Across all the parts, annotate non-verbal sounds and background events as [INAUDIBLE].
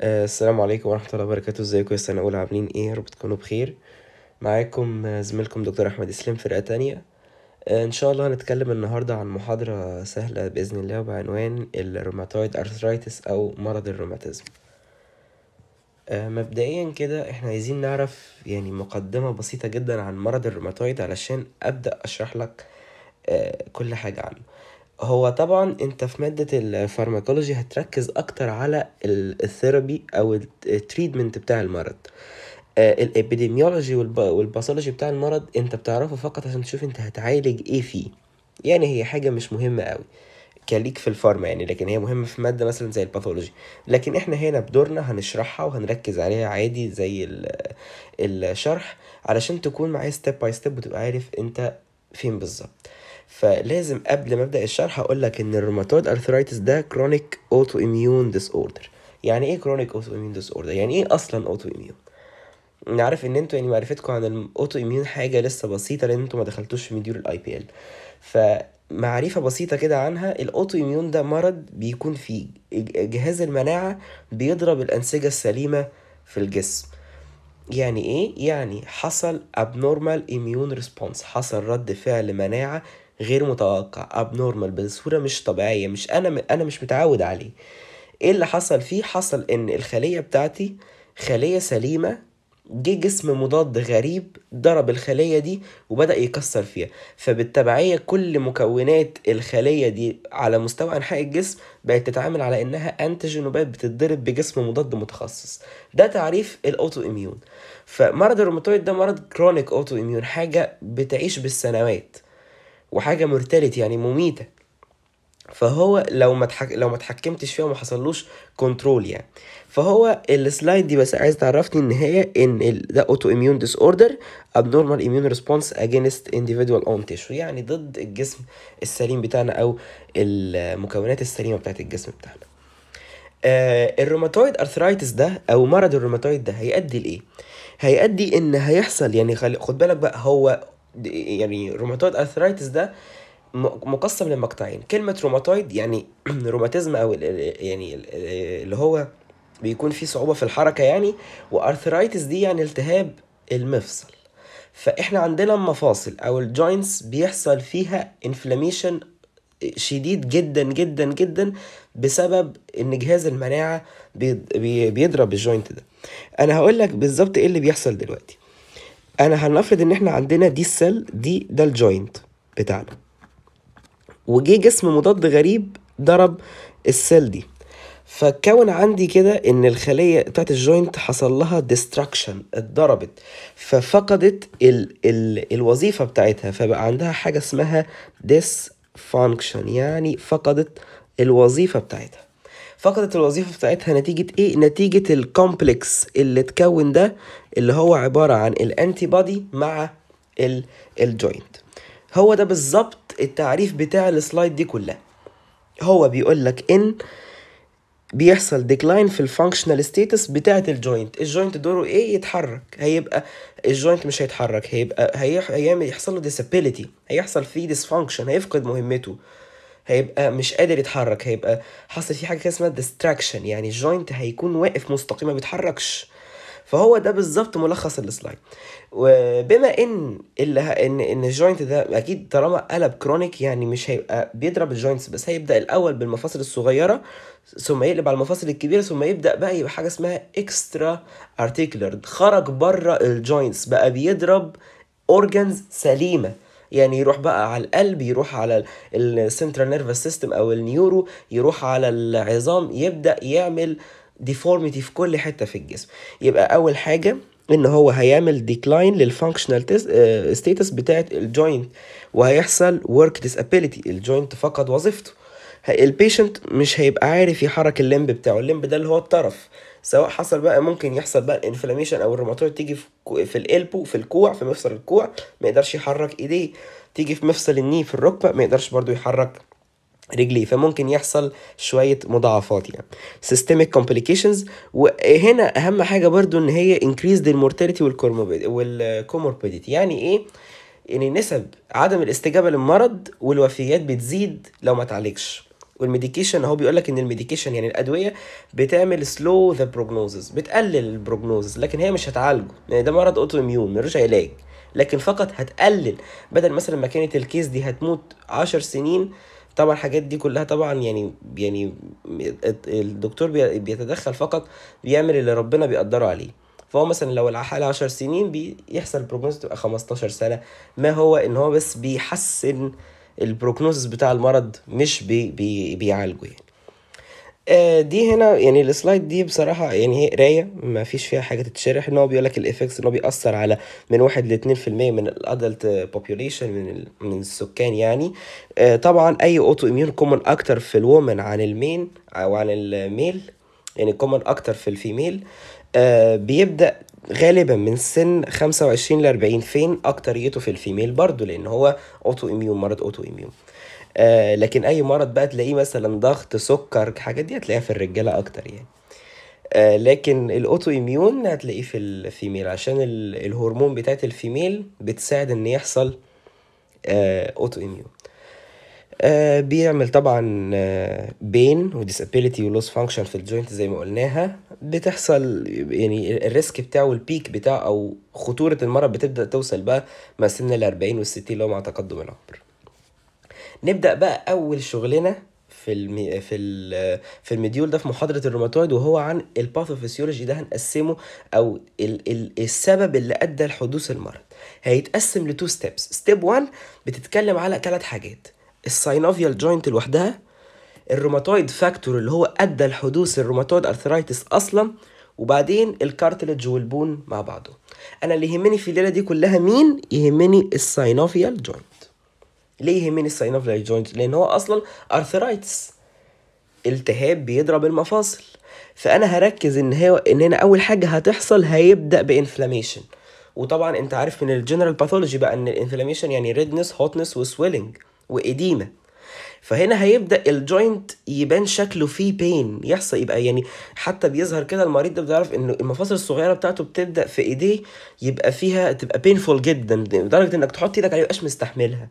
آه، السلام عليكم ورحمة الله وبركاته. ازيكم يا سنة أولى؟ عاملين إيه؟ يا رب تكونوا بخير. معاكم آه، زميلكم دكتور أحمد إسلام فرقة تانية. آه، إن شاء الله هنتكلم النهاردة عن محاضرة سهلة بإذن الله بعنوان ال rheumatoid arthritis أو مرض الروماتيزم. مبدئيا كده إحنا عايزين نعرف يعني مقدمة بسيطة جدا عن مرض الروماتويد علشان أبدأ أشرح لك كل حاجة عنه. هو طبعا أنت في مادة ال pharmacology هتركز أكتر على ال- ال therapy أو ال treatment بتاع المرض. ال epidemiology وال pathology بتاع المرض أنت بتعرفه فقط عشان تشوف أنت هتعالج إيه فيه. يعني هي حاجة مش مهمة قوي ليك في ال pharma يعني لكن هي مهمة في مادة مثلا زي ال pathology لكن إحنا هنا بدورنا هنشرحها وهنركز عليها عادي زي ال- الشرح علشان تكون معايا step by step وتبقى عارف أنت فين بالظبط. فلازم قبل ما أبدأ الشرح أقول لك إن ال rheumatoid arthritis ده chronic autoimmune disorder يعني إيه chronic autoimmune disorder يعني إيه أصلا autoimmune نعرف إن أنتوا يعني معرفتكم عن ال autoimmune حاجة لسه بسيطة لأن أنتوا ما دخلتوش في module ال IP ال فمعرفة بسيطة كده عنها ال autoimmune ده مرض بيكون فيه جهاز المناعة بيضرب الأنسجة السليمة في الجسم. يعني إيه؟ يعني حصل abnormal immune response حصل رد فعل مناعة غير متوقع abnormal بصورة مش طبيعية مش أنا أنا مش متعود عليه. إيه اللي حصل فيه؟ حصل إن الخلية بتاعتي خلية سليمة جه جسم مضاد غريب ضرب الخلية دي وبدأ يكسر فيها. فبالتبعية كل مكونات الخلية دي على مستوى أنحاء الجسم بقت تتعامل على إنها antigen وبقت بتتضرب بجسم مضاد متخصص. ده تعريف ال autoimmune فمرض الروماتويد ده مرض chronic autoimmune حاجة بتعيش بالسنوات. وحاجة mortality يعني مميتة. فهو لو ما. لو ما اتحكمتش فيها وما حصلوش control يعني. فهو ال slide دي بس عايز تعرفني إن هي إن ال... ده autoimmune disorder abnormal immune response against individual own tissue. يعني ضد الجسم السليم بتاعنا أو المكونات السليمة بتاعت الجسم بتاعنا. آه ال rheumatoid arthritis ده أو مرض الروماتويد ده هيؤدي لإيه؟ هيؤدي إن هيحصل يعني خد بالك بقى هو يعني rheumatoid arthritis ده مقسم لمقطعين. كلمة روماتويد يعني [CLEARS THROAT] روماتيزم أو يعني ال- ال- اللي هو بيكون فيه صعوبة في الحركة يعني و arthritis دي يعني التهاب المفصل. فإحنا عندنا المفاصل أو ال joints بيحصل فيها inflammation شديد جدا جدا جدا بسبب إن جهاز بي- بيضرب ال joint ده. أنا هقول لك بالظبط إيه اللي بيحصل دلوقتي. أنا هنفرض إن إحنا عندنا دي ال cell دي ده ال joint بتاعنا. وجه جسم مضاد غريب ضرب ال cell دي. فكون عندي كده إن الخلية بتاعت ال joint حصل لها destruction اتضربت. ففقدت ال ال الوظيفة بتاعتها. فبقى عندها حاجة اسمها dysfunction يعني فقدت الوظيفة بتاعتها. فقدت الوظيفة بتاعتها نتيجة إيه؟ نتيجة ال complex اللي اتكون ده اللي هو عبارة عن ال antibody مع ال ال joint هو ده بالظبط التعريف بتاع ال slide دي كلها. هو بيقول لك إن بيحصل decline في ال functional status بتاعة ال joint ال joint دوره إيه؟ يتحرك. هيبقى ال joint مش هيتحرك. هيبقى هيعمل يحصل له disability هيحصل فيه dysfunction هيفقد مهمته. هيبقى مش قادر يتحرك هيبقى حصل فيه حاجة كده اسمها destruction يعني ال joint هيكون واقف مستقيم ما بيتحركش فهو ده بالظبط ملخص ال slide وبما إن اللي. ان إن ال joint ده أكيد طالما قلب chronic يعني مش هيبقى بيضرب ال joints بس هيبدأ الأول بالمفاصل الصغيرة ثم يقلب على المفاصل الكبيرة ثم يبدأ بقى يبقى حاجة اسمها extra-articular خرج بره ال joints بقى بيضرب organs سليمة يعني يروح بقى على القلب يروح على ال central nervous system أو ال neuro يروح على العظام يبدأ يعمل deformity في كل حتة في الجسم. يبقى أول حاجة إن هو هيعمل decline لل functional status بتاعت ال joint وهيحصل work disability ال joint فقد وظيفته. ال patient مش هيبقى عارف يحرك ال limb بتاعه ال limb ده اللي هو الطرف. سواء حصل بقى ممكن يحصل بقى inflammation أو الروماتويد تيجي في كو- في الكوع في مفصل الكوع ما يقدرش يحرك إيديه. تيجي في مفصل ال knee في الركبة ما يقدرش برضو يحرك رجليه. فممكن يحصل شوية مضاعفات يعني. Systemic complications. وهنا أهم حاجة برضو إن هي mortality وال comorbid- وال comorbidity. يعني إيه؟ إن نسب عدم الاستجابة للمرض والوفيات بتزيد لو ما تعالجش. وال medication اهو بيقول لك إن ال medication يعني الأدوية بتعمل slow the prognosis بتقلل ال prognosis لكن هي مش هتعالجه يعني ده مرض autoimmune ملوش علاج لكن فقط هتقلل بدل مثلا ما كانت ال case دي هتموت عشر سنين طبعا الحاجات دي كلها طبعا يعني يعني الدكتور بيتدخل فقط بيعمل اللي ربنا بيقدره عليه. فهو مثلا لو الحالة عشر سنين بيحصل prognosis تبقى خمستاشر سنة ما هو إن هو بس بيحسن ال prognosis بتاع المرض مش بي بي بيعالجه يعني. آه دي هنا يعني ال slide دي بصراحة يعني هي قراية ما فيش فيها حاجة تتشرح. إن هو بيقول لك ال effects إن هو بيأثر على من واحد لاتنين في المية من ال adult population من من السكان يعني. آه طبعا أي autoimmune common أكتر في ال women عن ال men أو عن ال male يعني common أكتر في ال female آه بيبدأ غالبا من سن 25 ل 40 فين أكتريته في ال female برضو لأن هو autoimmune مرض autoimmune آه لكن أي مرض بقى تلاقيه مثلا ضغط سكر حاجات دي هتلاقيها في الرجالة أكتر يعني. آه لكن ال autoimmune هتلاقيه في ال female عشان الهرمون بتاعت ال female بتساعد إن يحصل آه autoimmune آه بيعمل طبعا آه pain و disability و loss function في ال joint زي ما قلناها. بتحصل يعني ال risk بتاعه ال peak بتاعه أو خطورة المرض بتبدأ توصل بقى ما سن ال 40 وال 60 اللي هو مع تقدم العمر. نبدأ بقى أول شغلنا في الم... في ال... في ال module ده في محاضرة الروماتويد وهو عن ال pathophysiology ده هنقسمه أو ال... ال... السبب اللي أدى لحدوث المرض. هيتقسم ل two steps step 1 بتتكلم على ثلاث حاجات. ال synovial joint لوحدها ال rheumatoid factor اللي هو أدى لحدوث ال rheumatoid arthritis أصلا وبعدين ال cartilage وال bone مع بعضه. أنا اللي يهمني في الليلة دي كلها مين؟ يهمني ال synovial joint. ليه يهمني ال synovial joint؟ لأن هو أصلا arthritis. التهاب بيضرب المفاصل. فأنا هركز إن هي إن هنا أول حاجة هتحصل هيبدأ ب inflammation. وطبعا أنت عارف من ال general pathology بقى إن ال inflammation يعني redness hotness و swelling و edema. فهنا هيبدأ ال joint يبان شكله فيه pain يحصل يبقى يعني حتى بيظهر كده المريض ده بيعرف ان المفاصل الصغيرة بتاعته بتبدأ في إيديه يبقى فيها تبقى painful جدا لدرجة إنك تحط إيدك عليه ميبقاش مستحملها.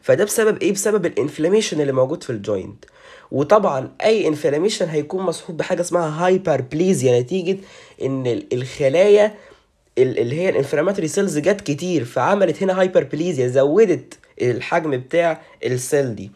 فده بسبب إيه؟ بسبب ال inflammation اللي موجود في ال joint. وطبعا أي inflammation هيكون مصحوب بحاجة اسمها hyperplasia نتيجة إن الخلايا اللي هي ال inflammatory cells جت كتير فعملت هنا hyperplasia زودت الحجم بتاع ال cell دي.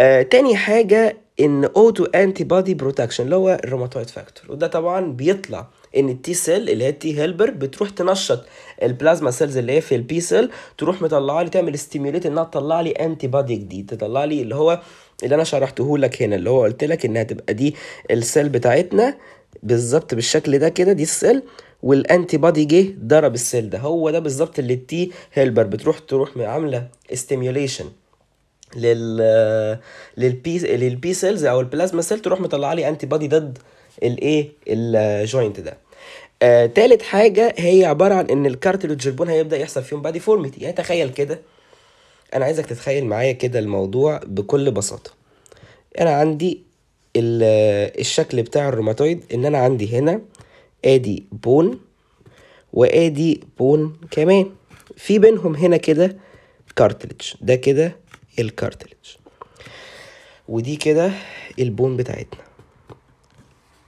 آه تاني حاجة إن auto antibody production اللي هو ال rheumatoid factor وده طبعا بيطلع إن ال T cell اللي هي ال T helper بتروح تنشط ال plasma cells اللي هي في ال B cell تروح مطلعة لي تعمل stimulate إنها تطلع لي antibody جديد تطلع لي اللي هو اللي أنا شرحته لك هنا اللي هو قلت لك إنها تبقى دي ال cell بتاعتنا بالظبط بالشكل ده كده دي ال cell وال antibody جه ضرب ال cell ده. هو ده بالظبط اللي ال T helper بتروح تروح عاملة stimulation لل لل B لل B cells أو ال plasma cell تروح مطلع لي antibody ضد الإيه؟ ال joint ده. آه، تالت حاجة هي عبارة عن إن ال cartilage وال bone هيبدأ يحصل فيهم بقى deformity يعني تخيل كده. أنا عايزك تتخيل معايا كده الموضوع بكل بساطة. أنا عندي الشكل بتاع الروماتويد. إن أنا عندي هنا آدي bone وآدي bone كمان. في بينهم هنا كده cartilage ده كده ال cartilage ودي كده ال bone بتاعتنا.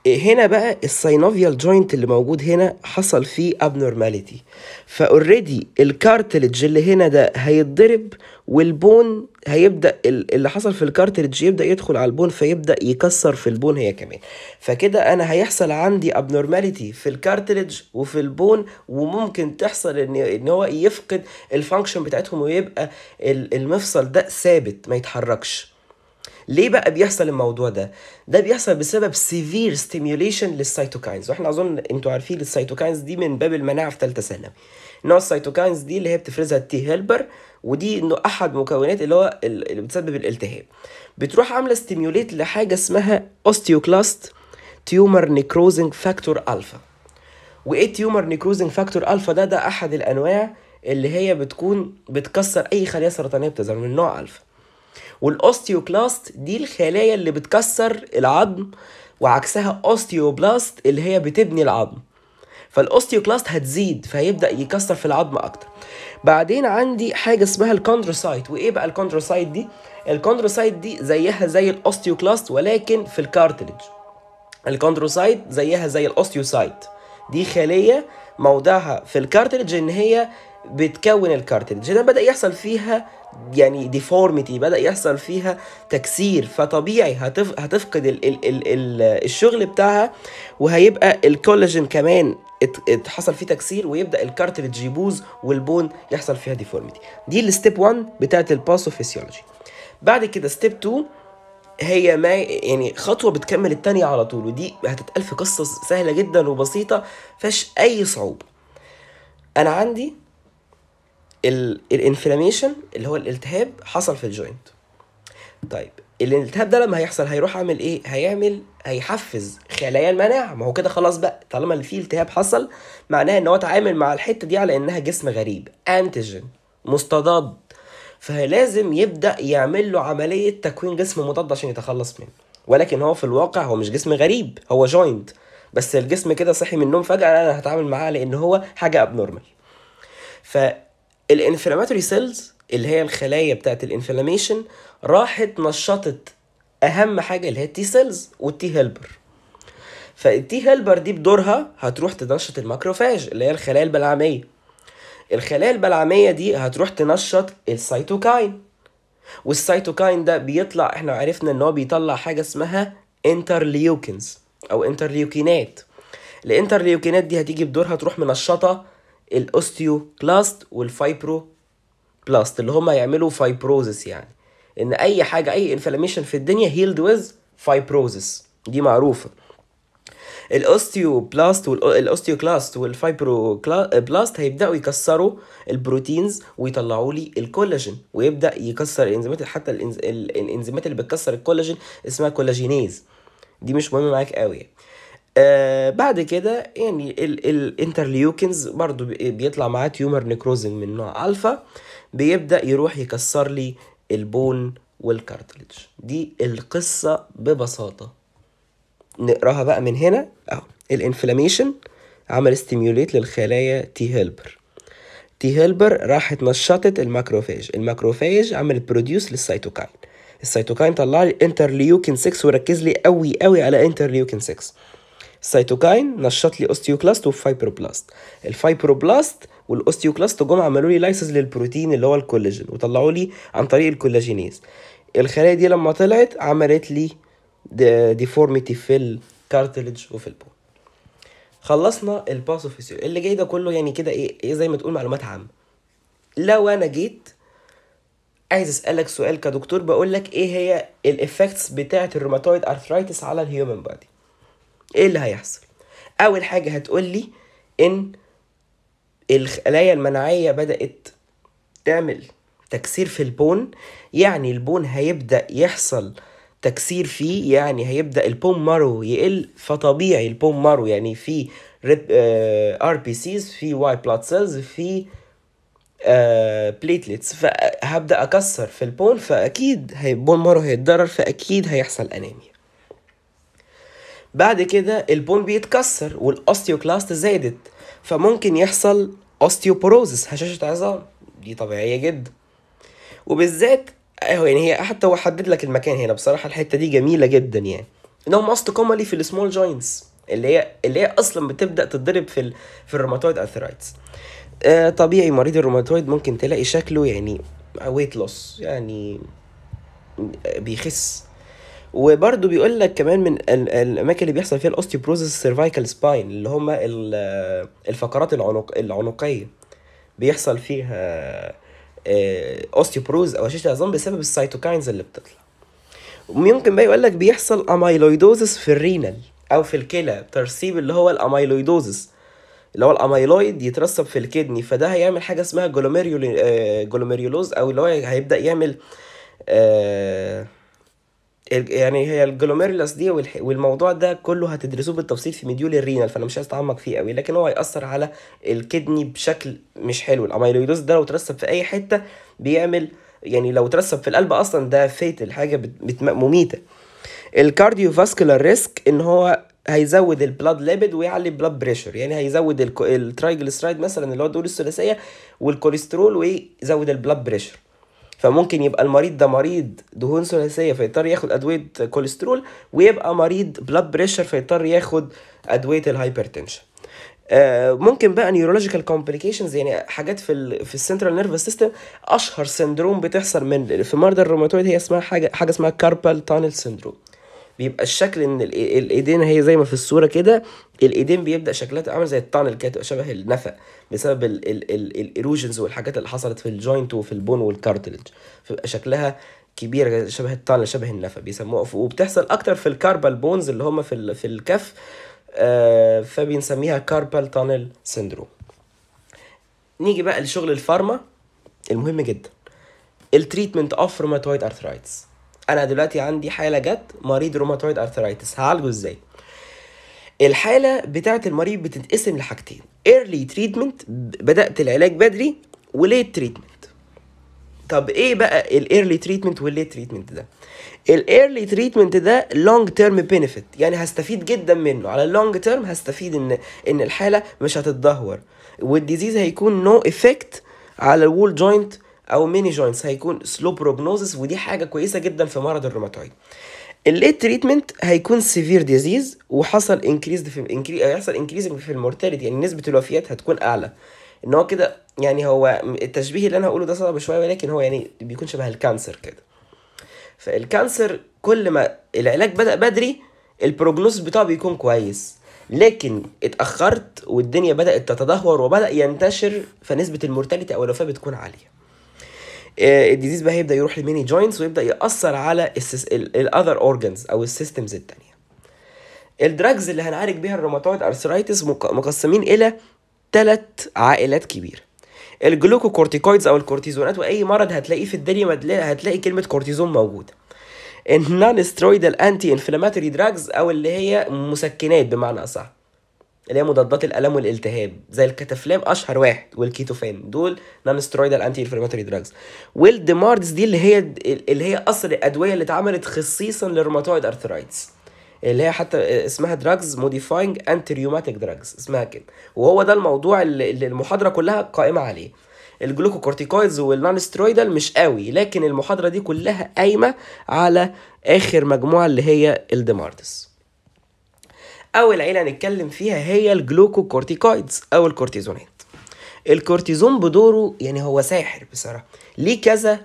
هنا بقى ال synovial joint اللي موجود هنا حصل فيه abnormality ف already ال cartilage اللي هنا ده هيتضرب وال bone هيبدأ اللي حصل في ال cartilage يبدأ يدخل على ال bone فيبدأ يكسر في ال bone هي كمان. فكده أنا هيحصل عندي abnormality في ال cartilage وفي ال bone وممكن تحصل ان إن هو يفقد ال function بتاعتهم ويبقى المفصل ده ثابت ما يتحركش. ليه بقى بيحصل الموضوع ده؟ ده بيحصل بسبب severe stimulation لل cytokines وإحنا أظن أنتوا عارفين ال cytokines دي من باب المناعة في ثالثه ثانوي نوع ال cytokines دي اللي هي بتفرزها ال T helper ودي إنه أحد مكونات اللي هو اللي بتسبب الالتهاب. بتروح عاملة stimulate لحاجة اسمها osteoclast tumor necrosing factor alpha وإيه tumor necrosing factor alpha ده؟ ده أحد الأنواع اللي هي بتكون بتكسر أي خلية سرطانية بتظهر من نوع alpha وال osteoclast دي الخلايا اللي بتكسر العظم وعكسها osteoblast اللي هي بتبني العظم. فال osteoclast هتزيد فهيبدأ يكسر في العظم أكتر. بعدين عندي حاجة اسمها ال chondrocyte. وإيه بقى ال chondrocyte دي؟ ال chondrocyte دي زيها زي ال osteoclast ولكن في ال cartilage ال chondrocyte زيها زي ال osteocyte. دي خلية موضعها في ال cartilage إن هي بتكون ال cartilage هنا بدأ يحصل فيها يعني deformity بدأ يحصل فيها تكسير. فطبيعي هتف... هتفقد ال... ال... ال... ال... الشغل بتاعها وهيبقى الكولاجين كمان ات... حصل فيه تكسير ويبدأ ال cartilage يبوظ وال bone يحصل فيها deformity دي ال step 1 بتاعت ال pathophysiology بعد كده step 2 هي ما يعني خطوة بتكمل التانية على طول ودي هتتقال في قصة سهلة جدا وبسيطة فيهاش أي صعوبة. أنا عندي ال inflammation اللي هو الالتهاب حصل في ال joint طيب الالتهاب ده لما هيحصل هيروح عامل إيه؟ هيعمل هيحفز خلايا المناعة. ما هو كده خلاص بقى. طالما اللي فيه التهاب حصل معناها إن هو اتعامل مع الحتة دي على إنها جسم غريب antigen مستضاد. فلازم يبدأ يعمل له عملية تكوين جسم مضاد عشان يتخلص منه. ولكن هو في الواقع هو مش جسم غريب هو joint بس الجسم كده صحي من النوم فجأة أنا هتعامل معاه لأن هو حاجة abnormal ف ال inflammatory cells اللي هي الخلايا بتاعت ال inflammation راحت نشطت أهم حاجة اللي هي ال T cells وال T helper. فال T helper دي بدورها هتروح تنشط ال macrophage اللي هي الخلايا البلعمية. الخلايا البلعمية دي هتروح تنشط ال cytokine. وال cytokine ده بيطلع إحنا عرفنا إن هو بيطلع حاجة اسمها interleukins أو interleukin ات. ال interleukin ات دي هتيجي بدورها تروح منشطة ال osteoclast وال fibroblast اللي هم يعملوا fibrosis يعني. إن أي حاجة أي inflammation في الدنيا healed with fibrosis دي معروفة. ال osteoblast وال osteoclast وال fibroblast هيبدأوا يكسروا ال proteins ويطلعوا لي الكولاجين ويبدأ يكسر الإنزيمات حتى. الإنزيمات اللي بتكسر الكولاجين اسمها collagenase. دي مش مهمة معاك قوي آه بعد كده يعني ال interleukins برضو بيطلع معاه tumor necrosing من نوع الفا بيبدأ يروح يكسر لي ال bone وال cartilage دي القصة ببساطة. نقراها بقى من هنا. أهو. ال inflammation عمل stimulate للخلايا T helper T helper راحت نشطت الماكروفاج. الماكروفاج عمل بروديوس للسيتوكاين. السيتوكاين طلع لي interleukin 6 وركز لي قوي قوي على interleukin 6 ال cytokine نشط لي osteoclast و fibroblast ال fibroblast وال osteoclast جم عملوا لي lysis لل protein اللي هو الكولاجين وطلعوا لي عن طريق ال collagenase. الخلايا دي لما طلعت عملت لي deformity في ال cartilage وفي ال bone خلصنا ال pathophysio اللي جاي ده كله يعني كده إيه, إيه زي ما تقول معلومات عامة. لو أنا جيت عايز أسألك سؤال كدكتور بقول لك إيه هي ال effects بتاعة ال rheumatoid arthritis على ال human body إيه اللي هيحصل؟ أول حاجة هتقول لي إن الخلايا المناعية بدأت تعمل تكسير في ال bone يعني ال bone هيبدأ يحصل تكسير فيه يعني هيبدأ ال bone marrow يقل فطبيعي ال bone marrow يعني في RBCs في white blood cells في platelets فهبدأ أكسر في ال bone فأكيد ال bone marrow هيتضرر فأكيد هيحصل انيميا بعد كده ال bone بيتكسر وال osteoclast زادت فممكن يحصل osteoporosis هشاشة عظام. دي طبيعية جدا. وبالذات أهو يعني هي حتى هو حدد لك المكان هنا بصراحة الحتة دي جميلة جدا يعني. إنهم most commonly في ال small joints اللي هي اللي هي أصلا بتبدأ تتضرب في ال... في ال rheumatoid arthritis آه طبيعي مريض الروماتويد ممكن تلاقي شكله يعني weight loss يعني بيخس. وبرده بيقول لك كمان من الأماكن اللي بيحصل فيها ال osteoporosis cervical spine اللي هم الفقرات العنق العنقية. بيحصل فيها osteoporosis أو هشاشه عظام بسبب ال cytokines اللي بتطلع. وممكن بقى يقول لك بيحصل amyloidosis في ال renal أو في الكلى ترسيب اللي هو ال amyloidosis اللي هو الاميلويد يترسب في ال kidney. فده هيعمل حاجة اسمها glomerulus أو اللي هو هيبدأ يعمل آه يعني هي ال glomerulus دي والموضوع ده كله هتدرسوه بالتفصيل في module ال renal فأنا مش عايز أتعمق فيه قوي لكن هو هيأثر على ال kidney بشكل مش حلو. ال amyloidosis ده لو ترسب في أي حتة بيعمل يعني لو ترسب في القلب أصلا ده fatal حاجة بت... مميتة. ال cardiovascular risk إن هو هيزود ال blood lipid ويعلي ال blood pressure يعني هيزود ال triglyceride مثلا اللي هو الدهون الثلاثية والكوليسترول ويزود ال blood pressure فممكن يبقى المريض ده مريض دهون ثلاثية فيضطر ياخد أدوية كوليسترول ويبقى مريض blood pressure فيضطر ياخد أدوية ال hypertension آه، ممكن بقى neurological complications يعني حاجات في ال في ال central nervous system أشهر syndrome بتحصل من في مرضى الروماتويد هي اسمها حاجة حاجة اسمها carpal tunnel syndrome بيبقى الشكل إن الإيدين هي زي ما في الصورة كده الإيدين بيبدأ شكلها عامل زي ال tunnel كده شبه النفق بسبب ال erosions والحاجات اللي حصلت في ال joint وفي ال bone وال cartilage فبيبقى شكلها كبيره شبه ال tunnel شبه النفق بيسموها وبتحصل أكتر في ال carpal bones اللي هم في في الكف آه فبنسميها carpal tunnel syndrome نيجي بقى لشغل ال pharma. المهم جدا. ال treatment of rheumatoid arthritis أنا دلوقتي عندي حالة جت مريض rheumatoid arthritis. هعالجه إزاي؟ الحالة بتاعة المريض بتتقسم لحاجتين. early treatment بدأت العلاج بدري و late treatment طب إيه بقى ال early treatment وال late treatment ده؟ ال early treatment ده long term benefit يعني هستفيد جدا منه. على ال long term هستفيد إن إن الحالة مش هتتدهور. وال disease هيكون no no effect على ال whole joint أو many joints هيكون slow prognosis ودي حاجة كويسة جدا في مرض الروماتويد. ال late treatment هيكون severe disease وحصل increase في incre هيحصل increase في ال mortality يعني نسبة الوفيات هتكون أعلى. إن هو كده يعني هو التشبيه اللي أنا هقوله ده صعب شوية ولكن هو يعني بيكون شبه ال cancer كده. فال cancer كل ما العلاج بدأ بدري ال prognosis بتاعه بيكون كويس. لكن اتأخرت والدنيا بدأت تتدهور وبدأ ينتشر فنسبة ال mortality أو الوفاة بتكون عالية. ال disease بقى هيبدأ يروح ل many joints ويبدأ يأثر على ال other organs أو ال systems التانية. ال drugs اللي هنعالج بيها ال rheumatoid arthritis مقسمين إلى ثلاث عائلات كبيره ال glucocorticoids أو الكورتيزونات وأي مرض هتلاقيه في الدنيا هتلاقي كلمة كورتيزون موجوده ال non steroidal anti inflammatory drugs أو اللي هي مسكنات بمعنى أصح. اللي هي مضادات الألم والالتهاب زي الكتافلام أشهر واحد والكيتوفان. دول non steroidal anti inflammatory drugs وال DMARDs دي اللي هي اللي هي أصل الأدوية اللي اتعملت خصيصا لل rheumatoid arthritis اللي هي حتى اسمها drugs modifying anti rheumatic drugs اسمها كده. وهو ده الموضوع اللي المحاضرة كلها قائمة عليه. ال glucocorticoids وال non steroidal مش قوي لكن المحاضرة دي كلها قايمة على آخر مجموعة اللي هي ال DMARDs. اول عيله هنتكلم فيها هي ال glucocorticoids أو الكورتيزونات. الكورتيزون بدوره يعني هو ساحر بصراحة ليه كذا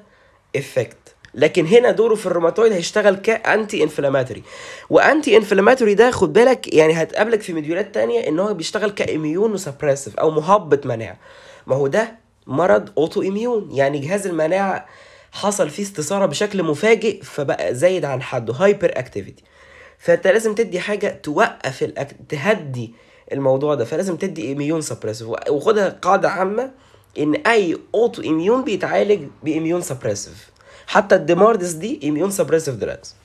effect لكن هنا دوره في الروماتويد هيشتغل ك anti inflammatory و anti inflammatory ده خد بالك يعني هتقابلك في module ات تانية إن هو بيشتغل ك immunosuppressive أو مهبط مناعة. ما هو ده مرض autoimmune يعني جهاز المناعة حصل فيه استثارة بشكل مفاجئ فبقى زايد عن حده hyperactivity فانت لازم تدي حاجة توقف الأك... تهدي الموضوع ده فلازم تدي immune suppressive وخدها قاعدة عامة إن أي autoimmune بيتعالج ب immune suppressive حتى ال DMARDs دي immune suppressive drugs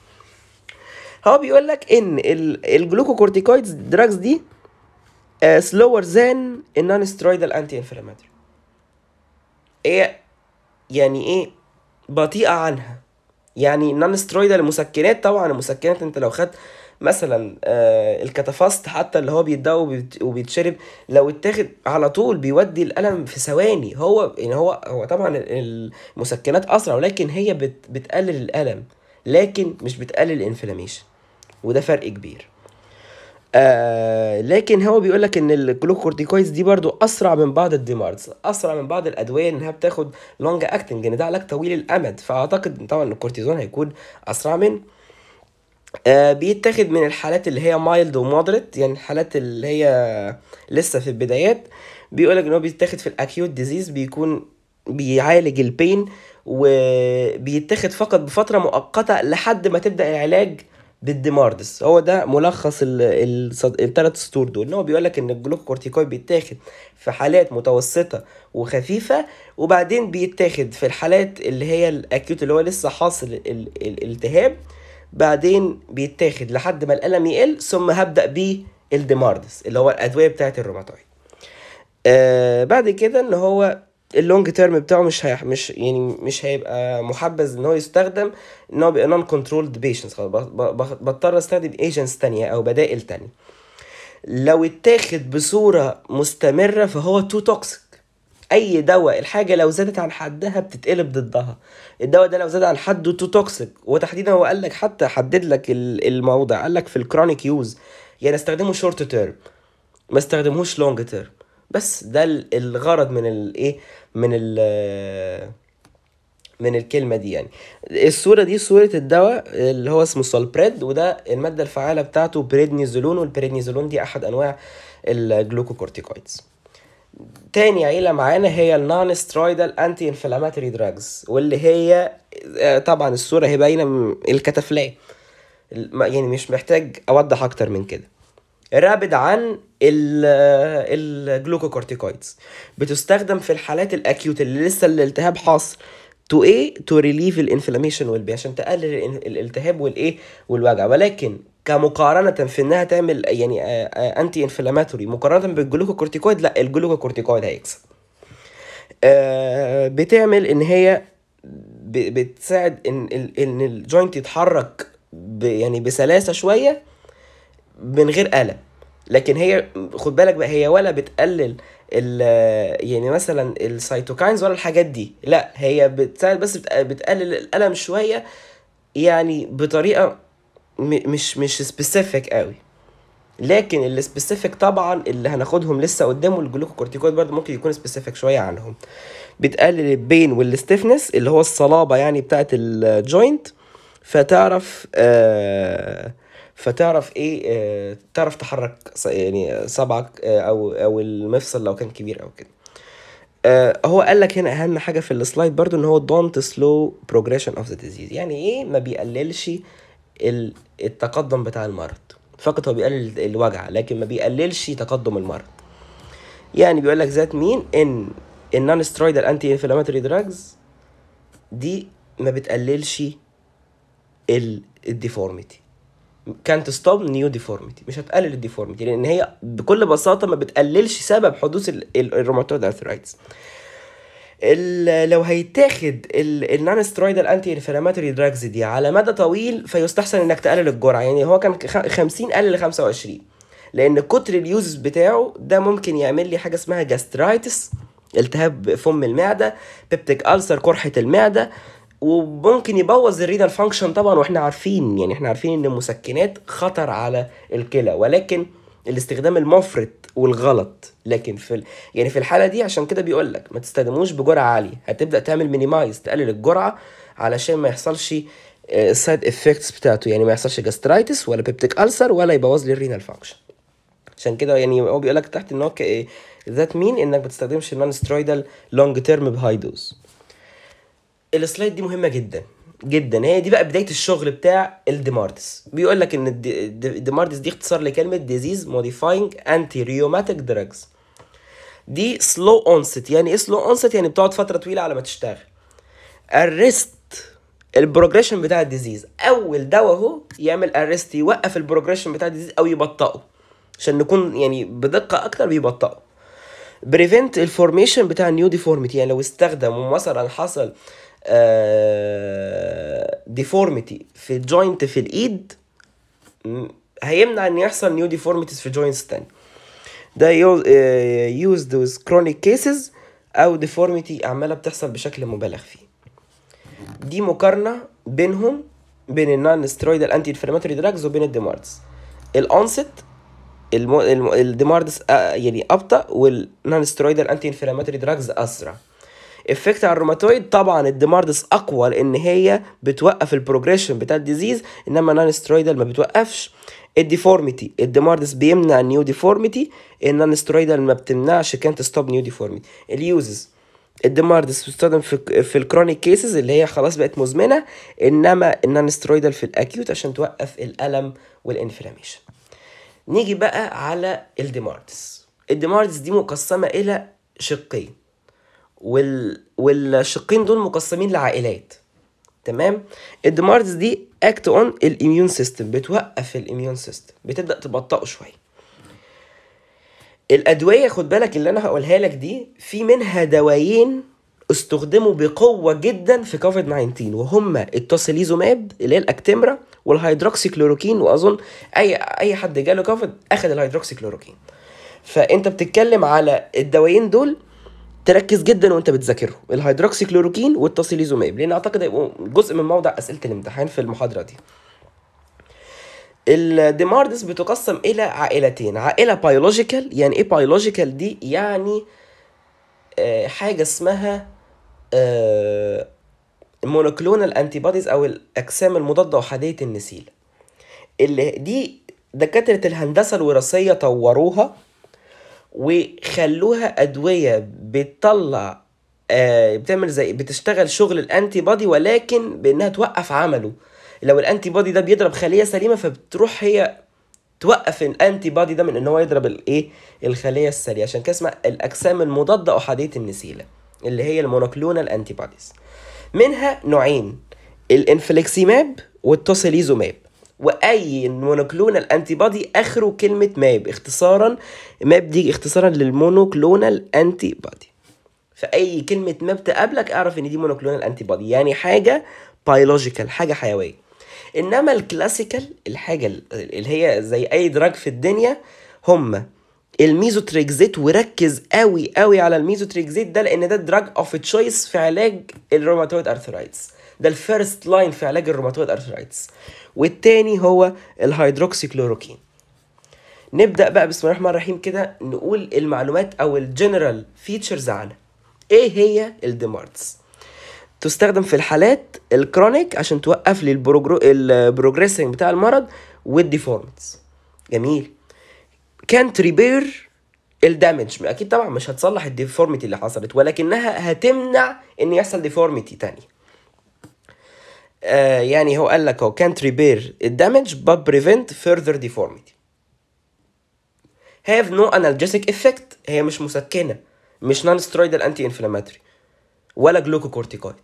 هو بيقول لك إن ال glucocorticoids drugs دي slower than ال non steroidal anti inflammatory إيه يعني إيه؟ بطيئة عنها. يعني ال non steroidal المسكنات طبعا المسكنات أنت لو خدت مثلا آه الكتافاست حتى اللي هو بيتدوب وبيتشرب لو اتاخد على طول بيهدي الألم في ثواني. هو يعني هو هو طبعا المسكنات أسرع ولكن هي بت بتقلل الألم لكن مش بتقلل ال inflammation وده فرق كبير. آه لكن هو بيقول لك ان ال glucocorticoids دي برضو أسرع من بعض ال DMARDs أسرع من بعض الأدوية إنها بتاخد long acting إن ده علاج طويل الأمد. فأعتقد طبعا الكورتيزون هيكون أسرع منه آه بيتاخد من الحالات اللي هي mild و moderate يعني الحالات اللي هي لسه في البدايات. بيقول لك إن هو بيتاخد في ال acute disease بيكون بيعالج ال pain وبيتاخد فقط بفترة مؤقتة لحد ما تبدأ العلاج بال DMARDs هو ده ملخص الثلاث سطور دول. إن هو بيقول لك إن ال glucocorticoid بيتاخد في حالات متوسطة وخفيفة وبعدين بيتاخد في الحالات اللي هي ال acute اللي هو لسه حاصل الالتهاب بعدين بيتاخد لحد ما الألم يقل ثم هبدأ بيه ال DMARDs اللي هو الأدوية بتاعة الروماتويد. آه بعد كده إن هو ال long term بتاعه مش هي مش يعني مش هيبقى محبذ إن هو يستخدم إن هو بيبقى non controlled patients خلاص بضطر أستخدم agents تانية أو بدائل تانية. لو اتاخد بصورة مستمرة فهو too toxic أي دواء الحاجة لو زادت عن حدها بتتقلب ضدها. الدواء ده لو زاد عن حده too toxic وتحديدا هو قال لك حتى حدد لك ال- الموضع قال لك في ال chronic use يعني استخدمه short term ما استخدمهوش long term بس ده ال- الغرض من الايه من ال من الكلمة دي يعني. الصورة دي صورة الدواء اللي هو اسمه سولبريد وده المادة الفعالة بتاعته prednisolone وال prednisolone دي أحد أنواع ال glucocorticoids. تاني عيلة معانا هي ال non steroidal anti inflammatory drugs واللي هي آه، طبعا الصورة هي باينة الكتافلام يعني مش محتاج أوضح أكتر من كده. rapid عن ال glucocorticoids. بتستخدم في الحالات ال acute اللي لسه الالتهاب حاصل to إيه to relieve ال inflammation وال pain عشان تقلل الالتهاب والايه والوجع. ولكن كمقارنة في إنها تعمل يعني anti inflammatory مقارنة بال glucocorticoid لا ال glucocorticoid هيكسب. آه، بتعمل إن هي بتساعد إن إن ال joint يتحرك يعني بسلاسة شوية من غير ألم لكن هي خد بالك بقى هي ولا بتقلل ال يعني مثلا ال cytokines ولا الحاجات دي. لا هي بتساعد بس بت- بتقلل الألم شوية يعني بطريقة م- مش مش specific قوي. لكن ال specific طبعا اللي هناخدهم لسه قدامه ال glucocorticoid برضه ممكن يكون specific شوية عنهم. بتقلل ال pain وال stiffness اللي هو الصلابة يعني بتاعه ال joint فتعرف آه فتعرف إيه آه تعرف تحرك يعني صبعك آه أو أو المفصل لو كان كبير أو كده. آه هو قال لك هنا أهم حاجة في ال slide برضو إن هو don't slow progression of the disease يعني إيه؟ ما بيقللش ال- التقدم بتاع المرض. فقط هو بيقلل الوجع لكن ما بيقللش تقدم المرض. يعني بيقول لك that mean إن ال non-steroidal anti-inflammatory drugs دي ما بتقللش ال deformity كانت ستوب نيو ديفورميتي مش هتقلل الديفورميتي لأن هي بكل بساطة ما بتقللش سبب حدوث ال rheumatoid arthritis لو هيتاخد ال non-steroidal anti-inflammatory drugs دي على مدى طويل فيستحسن إنك تقلل الجرعة. يعني هو كان خ- 50 قلل ل 25 لأن كتر ال use بتاعه ده ممكن يعمل لي حاجة اسمها gastritis التهاب فم المعدة peptic ulcer قرحة المعدة. وممكن يبوظ ال renal function طبعا وإحنا عارفين يعني إحنا عارفين إن المسكنات خطر على الكلى ولكن الاستخدام المفرط والغلط. لكن في ال... يعني في الحالة دي عشان كده بيقول لك ما تستخدموش بجرعة عالية. هتبدأ تعمل minimize تقلل الجرعة علشان ما يحصلش ال side effects بتاعته. يعني ما يحصلش gastritis ولا peptic ulcer ولا يبوظ لي ال renal function عشان كده يعني هو بيقول لك تحت ان هو that mean إنك ما تستخدمش ال non-steroidal long term ب high dose. ال slide دي مهمة جدا جدا. هي دي بقى بداية الشغل بتاع ال DMARDs. بيقول لك إن الدي- الدي- ال DMARDs دي اختصار لكلمة disease modifying anti-rheumatic drugs دي slow onset يعني إيه slow onset يعني بتقعد فترة طويلة على ما تشتغل. arrest ال progression بتاع ال disease أول دواء أهو يعمل arrest يوقف ال progression بتاع ال disease أو يبطئه. عشان نكون يعني بدقة أكتر بيبطئه. prevent ال formation بتاع ال new deformity يعني لو استخدم ومثلا حصل deformity في ال joint في الإيد هيمنع إن يحصل new deformities في joints تاني. ده used with chronic cases أو deformity عمالة بتحصل بشكل مبالغ فيه. دي مقارنة بينهم بين ال non-steroidal anti-inflammatory drugs وبين ال DMARDs ال onset. ال DMARDs آه، يعني أبطأ وال non-steroidal anti-inflammatory drugs أسرع. effect على الروماتويد طبعا ال DMARDs أقوى لأن هي بتوقف ال progression بتاع ال disease إنما non-steroidal ما بتوقفش. ال deformity ال DMARDs بيمنع ال new deformity ال non-steroidal ما بتمنعش كانت ستوب نيو ديفورميتي ال uses ال DMARDs بتستخدم في في ال chronic cases اللي هي خلاص بقت مزمنة إنما ال non-steroidal في ال acute عشان توقف الألم وال inflammation نيجي بقى على ال DMARDs ال DMARDs دي مقسمة إلى شقين. وال... والشقين دول مقسمين لعائلات. تمام؟ ال DMARDs دي act on ال immune system بتوقف ال immune system بتبدأ تبطئه شوية. الأدوية خد بالك اللي أنا هقولها لك دي في منها دوايين استخدموا بقوة جدا في كوفيد 19 وهما ال tocilizumab اللي هي ال Actemra والهيدروكسي كلوروكين وأظن اي أي حد جاله كوفيد اخذ الهيدروكسي كلوروكين فأنت بتتكلم على الدوايين دول تركز جدا وأنت بتذاكرهم الهيدروكسي كلوروكين وال tocilizumab لأن أعتقد هيبقوا جزء من موضع أسئلة الامتحان في المحاضرة دي. ال DMARDs بتقسم إلى عائلتين عائلة biological يعني إيه biological دي يعني آه حاجة اسمها آه monoclonal antibodies أو الأجسام المضادة احاديه النسيل. اللي دي دكاترة الهندسة الوراثية طوروها. وخلوها أدوية بتطلع آه بتعمل زي بتشتغل شغل ال antibody ولكن بإنها توقف عمله. لو ال antibody ده بيضرب خلية سليمة فبتروح هي توقف ال antibody ده من إن هو يضرب الايه الخلية السليمة. عشان كده اسمها الأجسام المضادة احاديه النسيلة اللي هي ال monoclonal antibodies منها نوعين ال infliximab وال tocilizumab. واي monoclonal antibody اخره كلمة mab؟ اختصارا mab دي اختصارا لل monoclonal antibody فأي كلمة mab تقابلك أعرف إن دي monoclonal antibody يعني حاجة biological حاجة حيوية. إنما ال classical الحاجة اللي هي زي أي drug في الدنيا هم الميزوتريكزيت وركز قوي قوي على الميزوتريكزيت ده لأن ده drug of choice في علاج ال rheumatoid arthritis ده ال first line في علاج ال rheumatoid arthritis والتاني هو الهيدروكسي كلوروكين نبدأ بقى بسم الله الرحمن الرحيم كده نقول المعلومات أو ال general features عنها إيه هي ال DMARDs تستخدم في الحالات ال chronic عشان توقف لي. ال progressing بتاع المرض وال deformities جميل. كانت ريبير الدامج أكيد طبعا مش هتصلح ال deformity اللي حصلت ولكنها هتمنع إن يحصل deformity تاني. آه يعني هو قال لك هو can't repair ال damage but prevent further deformity. Have no analgesic effect. هي مش مسكنة مش non steroidal anti inflammatory ولا glucocorticoid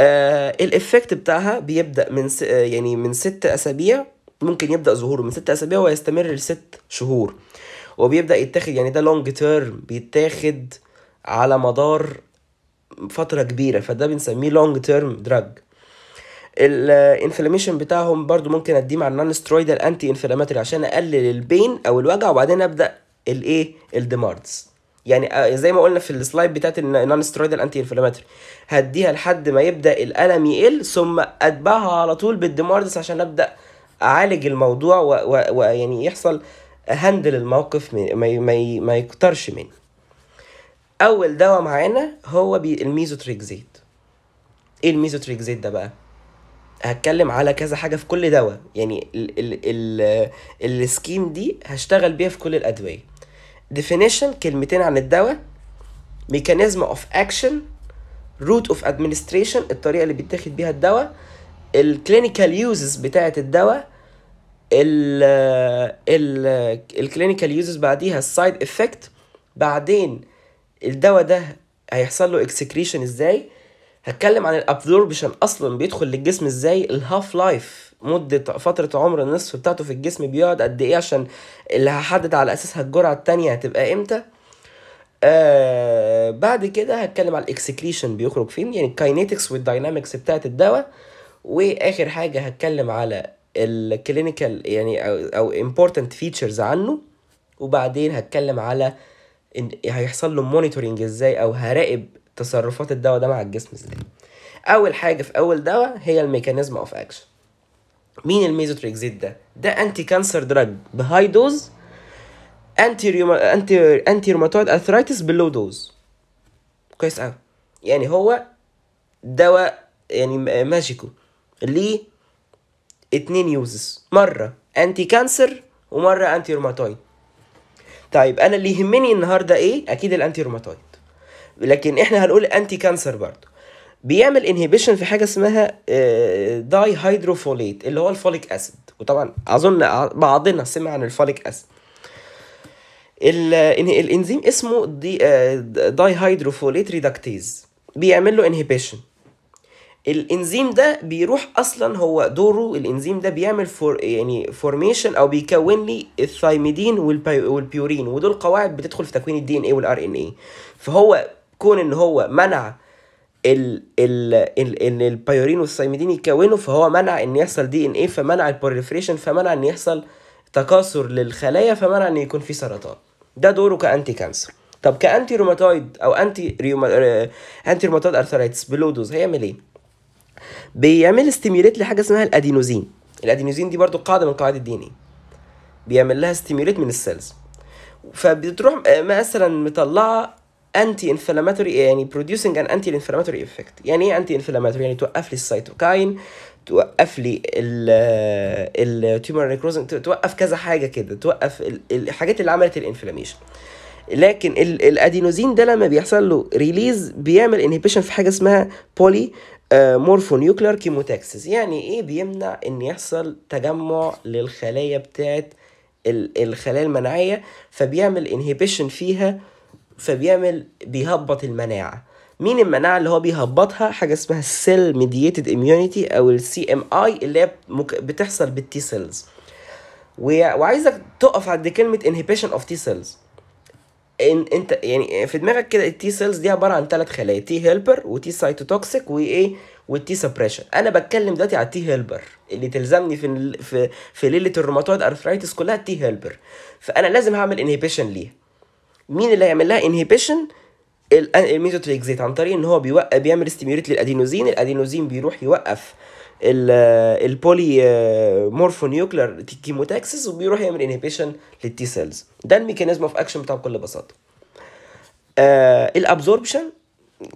آه ال effect بتاعها بيبدأ من س... آه يعني من ست أسابيع ممكن يبدأ ظهوره من ست أسابيع ويستمر لست شهور. وبيبدأ يتاخد يعني ده long term بيتاخد على مدار فترة كبيرة فده بنسميه long term drug ال inflammation بتاعهم برضو ممكن اديه مع ال non steroidal anti inflammatory عشان اقلل ال pain أو الوجع وبعدين ابدأ الايه؟ ال DMARDs يعني زي ما قلنا في ال slide بتاعت ال non steroidal anti inflammatory. هديها لحد ما يبدأ الالم يقل ثم اتبعها على طول بال DMARDs عشان ابدأ اعالج الموضوع ويعني يحصل handle الموقف ما ما ما يكترش مني أول دواء معانا هو الميزوتريكزيت. إيه الميزوتريكزيت ده بقى؟ هتكلم على كذا حاجة في كل دواء. يعني ال ال ال ال scheme دي هشتغل بيها في كل الأدوية. Definition كلمتين عن الدواء. Mechanism of action route of administration الطريقة اللي بيتاخد بيها الدواء. ال clinical uses بتاعة الدواء. ال ال ال clinical uses بعديها ال side effect بعدين الدواء ده هيحصل له excretion إزاي؟ هتكلم عن ال absorption أصلا بيدخل للجسم إزاي؟ ال half life مدة فترة عمر النصف بتاعته في الجسم بيقعد قد إيه؟ عشان اللي هحدد على أساسها الجرعة التانية هتبقى إمتى؟ آه بعد كده هتكلم على ال excretion بيخرج فين؟ يعني ال kinetics وال dynamics بتاعت الدواء. وآخر حاجة هتكلم على ال clinical يعني أو important features عنه. وبعدين هتكلم على هيحصل له monitoring إزاي؟ أو هراقب تصرفات الدواء ده مع الجسم إزاي. أول حاجة في أول دواء هي ال mechanism of action. مين الميزوتريكزيت ده؟ ده anti cancer drug ب high dose anti rheuma anti anti rheumatoid arthritis بال low dose كويس قوي يعني هو دواء يعني magico ليه؟ اتنين uses مرة anti cancer ومرة anti rheumatoid طيب أنا اللي يهمني النهارده إيه؟ أكيد ال anti rheumatoid لكن إحنا هنقول anti cancer برضه. بيعمل inhibition في حاجة اسمها dihydrofolate اللي هو ال folic acid وطبعا أظن بعضنا سمع عن ال folic acid الإنزيم اسمه دي dihydrofolate reductase بيعمل له inhibition الإنزيم ده بيروح أصلا هو دوره الإنزيم ده بيعمل for يعني formation أو بيكون لي ال thymidine وال pu وال purine ودول قواعد بتدخل في تكوين ال DNA وال RNA فهو كون إن هو منع ال ال ال ال ال purine وال thymidine يكونوا فهو منع إن يحصل DNA فمنع ال proliferation فمنع إن يحصل تكاثر للخلايا فمنع إن يكون في سرطان. ده دوره ك anti cancer. طب ك anti rheumatoid أو anti rheuma anti rheumatoid arthritis ب low dose هيعمل إيه؟ بيعمل stimulate لحاجة اسمها ال adenosine. ال adenosine دي برضو قاعدة من قواعد ال DNA بيعمل لها stimulate من ال cells فبتروح مثلا مطلعة anti inflammatory يعني producing an anti inflammatory effect يعني إيه anti inflammatory يعني توقف لي ال cytokine توقف لي ال tumor necrosis توقف كذا حاجة كده توقف الحاجات اللي عملت ال inflammation لكن الأدينوزين ده لما بيحصل له release بيعمل inhibition في حاجة اسمها polymorphonuclear chemotaxis يعني إيه بيمنع إن يحصل تجمع للخلايا بتاعت الخلايا المناعية؟ فبيعمل inhibition فيها فبيعمل بيهبط المناعة. مين المناعة اللي هو بيهبطها؟ حاجة اسمها ال cell mediated immunity أو ال CMI اللي هي بتحصل بال T cells وعايزك تقف عند كلمة inhibition of T cells ان أنت يعني في دماغك كده ال T cells دي عبارة عن ثلاث خلايا T helper و T cytotoxic وايه وال T suppression أنا بتكلم دلوقتي على ال T helper اللي تلزمني في في في ليلة ال rheumatoid arthritis كلها ال T helper فأنا لازم هعمل inhibition ليها. مين اللي هيعمل لها inhibition ال methotrexate عن طريق إن هو بيوقف بيعمل stimulate لل adenosine. ال adenosine بيروح يوقف ال polymorphonuclear chemotaxis وبيروح يعمل inhibition لل T cells ده ال mechanism of action بتاعه بكل بساطة. آه ال absorption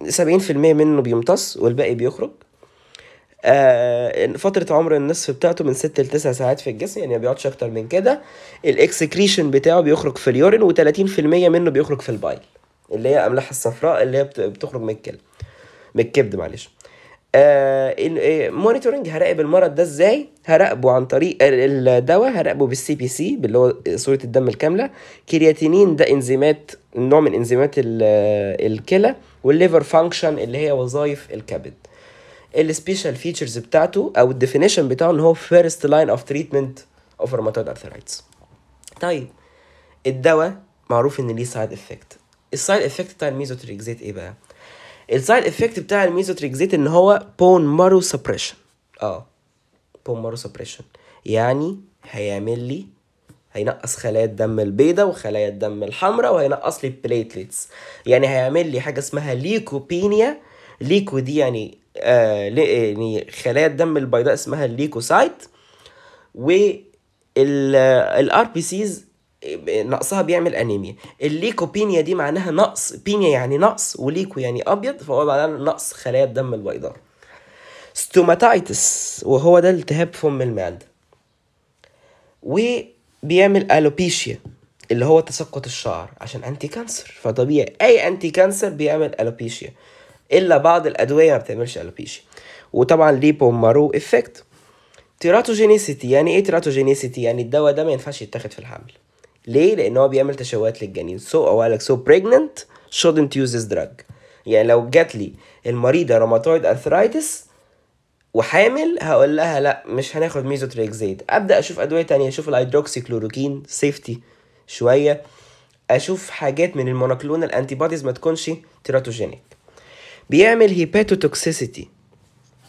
70% منه بيمتص والباقي بيخرج. آه فترة عمر النصف بتاعته من 6 ل 9 ساعات في الجسم يعني ما بيقعدش أكتر من كده. ال excretion بتاعه بيخرج في ال urine و30% منه بيخرج في ال bile اللي هي أملاح الصفراء اللي هي بتخرج من الكلى من الكبد معلش. آه monitoring هراقب المرض ده إزاي؟ هراقبه عن طريق الدواء هراقبه بال CBC اللي هو صورة الدم الكاملة. كرياتينين ده إنزيمات نوع من إنزيمات الكلى وال liver function اللي هي وظائف الكبد. ال special features بتاعته أو ال definition بتاعه ان هو first line of treatment of rheumatoid arthritis طيب الدواء معروف إن ليه side effect ال side effect بتاع الميزوتريكزيت إيه بقى؟ ال side effect بتاع الميزوتريكزيت إن هو bone marrow suppression آه bone marrow suppression يعني هيعمل لي هينقص خلايا الدم البيضاء وخلايا الدم الحمراء وهينقص لي platelets يعني هيعمل لي حاجة اسمها leukopenia leuko دي يعني يعني خلايا الدم البيضاء اسمها ال leukocyte وال RBCs نقصها بيعمل أنيميا. ال leukopenia دي معناها نقص penia يعني نقص و leuko يعني أبيض فهو معناها نقص خلايا الدم البيضاء. stomatitis وهو ده التهاب فم المعدة. وبيعمل alopecia اللي هو تساقط الشعر عشان anticancer. فطبيعي أي anticancer بيعمل alopecia. إلا بعض الأدوية ما بتعملش alopecia وطبعا ليه bone marrow effect teratogenicity يعني إيه teratogenicity يعني الدواء ده ما ينفعش يتاخد في الحمل. ليه؟ لأن هو بيعمل تشوهات للجنين. so أو قال لك so pregnant shouldn't use this drug. يعني لو جات لي المريضة rheumatoid arthritis وحامل هقول لها لا مش هناخد ميزوتريكزيد أبدأ أشوف أدوية تانية أشوف ال hydroxychloroquine safety شوية. أشوف حاجات من ال monoclonal antibodies ما تكونش teratogenic بيعمل hepatotoxicity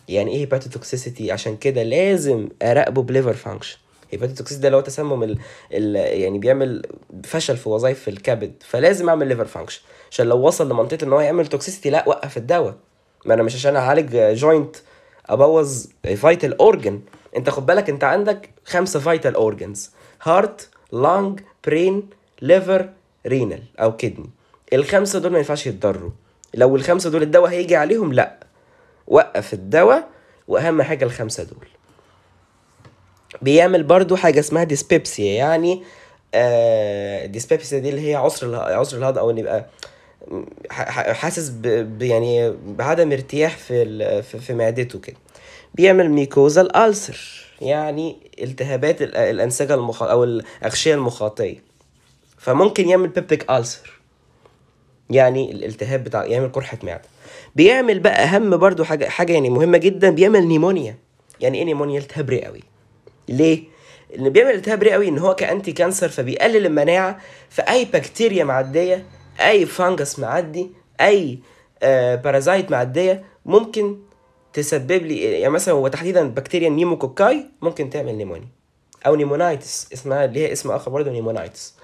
يعني إيه hepatotoxicity عشان كده لازم أراقبه ب liver function. hepatotoxicity ده اللي هو تسمم ال... ال... يعني بيعمل فشل في وظائف الكبد فلازم أعمل liver function عشان لو وصل لمنطقة إن هو يعمل toxicity لا وقف الدواء. ما أنا مش عشان أعالج joint أبوظ vital organ أنت خد بالك أنت عندك خمسة vital organs heart lung brain liver renal أو kidney الخمسة دول ما ينفعش يتضروا. لو الخمسة دول الدواء هيجي عليهم لا وقف الدواء وأهم حاجة الخمسة دول بيعمل برضو حاجة اسمها dyspepsia يعني آه dyspepsia دي اللي هي عسر عسر الهضم أو إن يبقى حاسس. يعني بعدم ارتياح في. في, معدته كده بيعمل mucosal ulcer يعني التهابات الأنسجة المخ... أو الأغشية المخاطية فممكن يعمل peptic ulcer يعني الالتهاب بتاع يعمل قرحة معدة. بيعمل بقى أهم برضو حاجة حاجة يعني مهمة جدا بيعمل pneumonia. يعني إيه pneumonia؟ التهاب رئوي. ليه؟ اللي بيعمل التهاب رئوي إن هو ك anticancer فبيقلل المناعة. فأي بكتيريا معدية أي fungus معدي أي آه parasite معدية ممكن تسبب لي يعني مثلا وتحديدا بكتيريا pneumococci ممكن تعمل pneumonia. أو pneumonitis اسمها اللي هي اسم آخر برضه pneumonitis.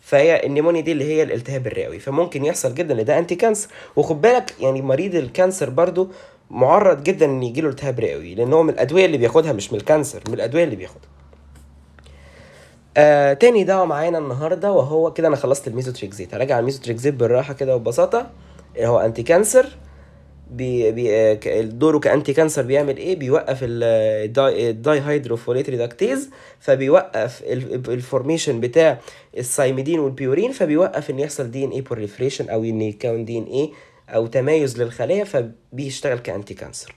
فهي ال pneumonia دي اللي هي الالتهاب الرئوي. فممكن يحصل جدا ان ده anticancer وخد بالك يعني مريض ال cancer برضه معرض جدا إن يجيله التهاب رئوي لأن هو من الأدوية اللي بياخدها مش من ال cancer من الأدوية اللي بياخدها. آه تاني دواء معانا النهارده وهو كده أنا خلصت الميزوتريكزيت. هراجع الميزوتريكزيت بالراحة كده وببساطة. هو anticancer بي بي دوره ك anticancer بيعمل إيه؟ بيوقف ال dihydrofolate reductase فبيوقف ال formation بتاع ال thymidine وال purine فبيوقف إن يحصل DNA proliferation أو إن يكون DNA أو تمايز للخلايا فبيشتغل ك anticancer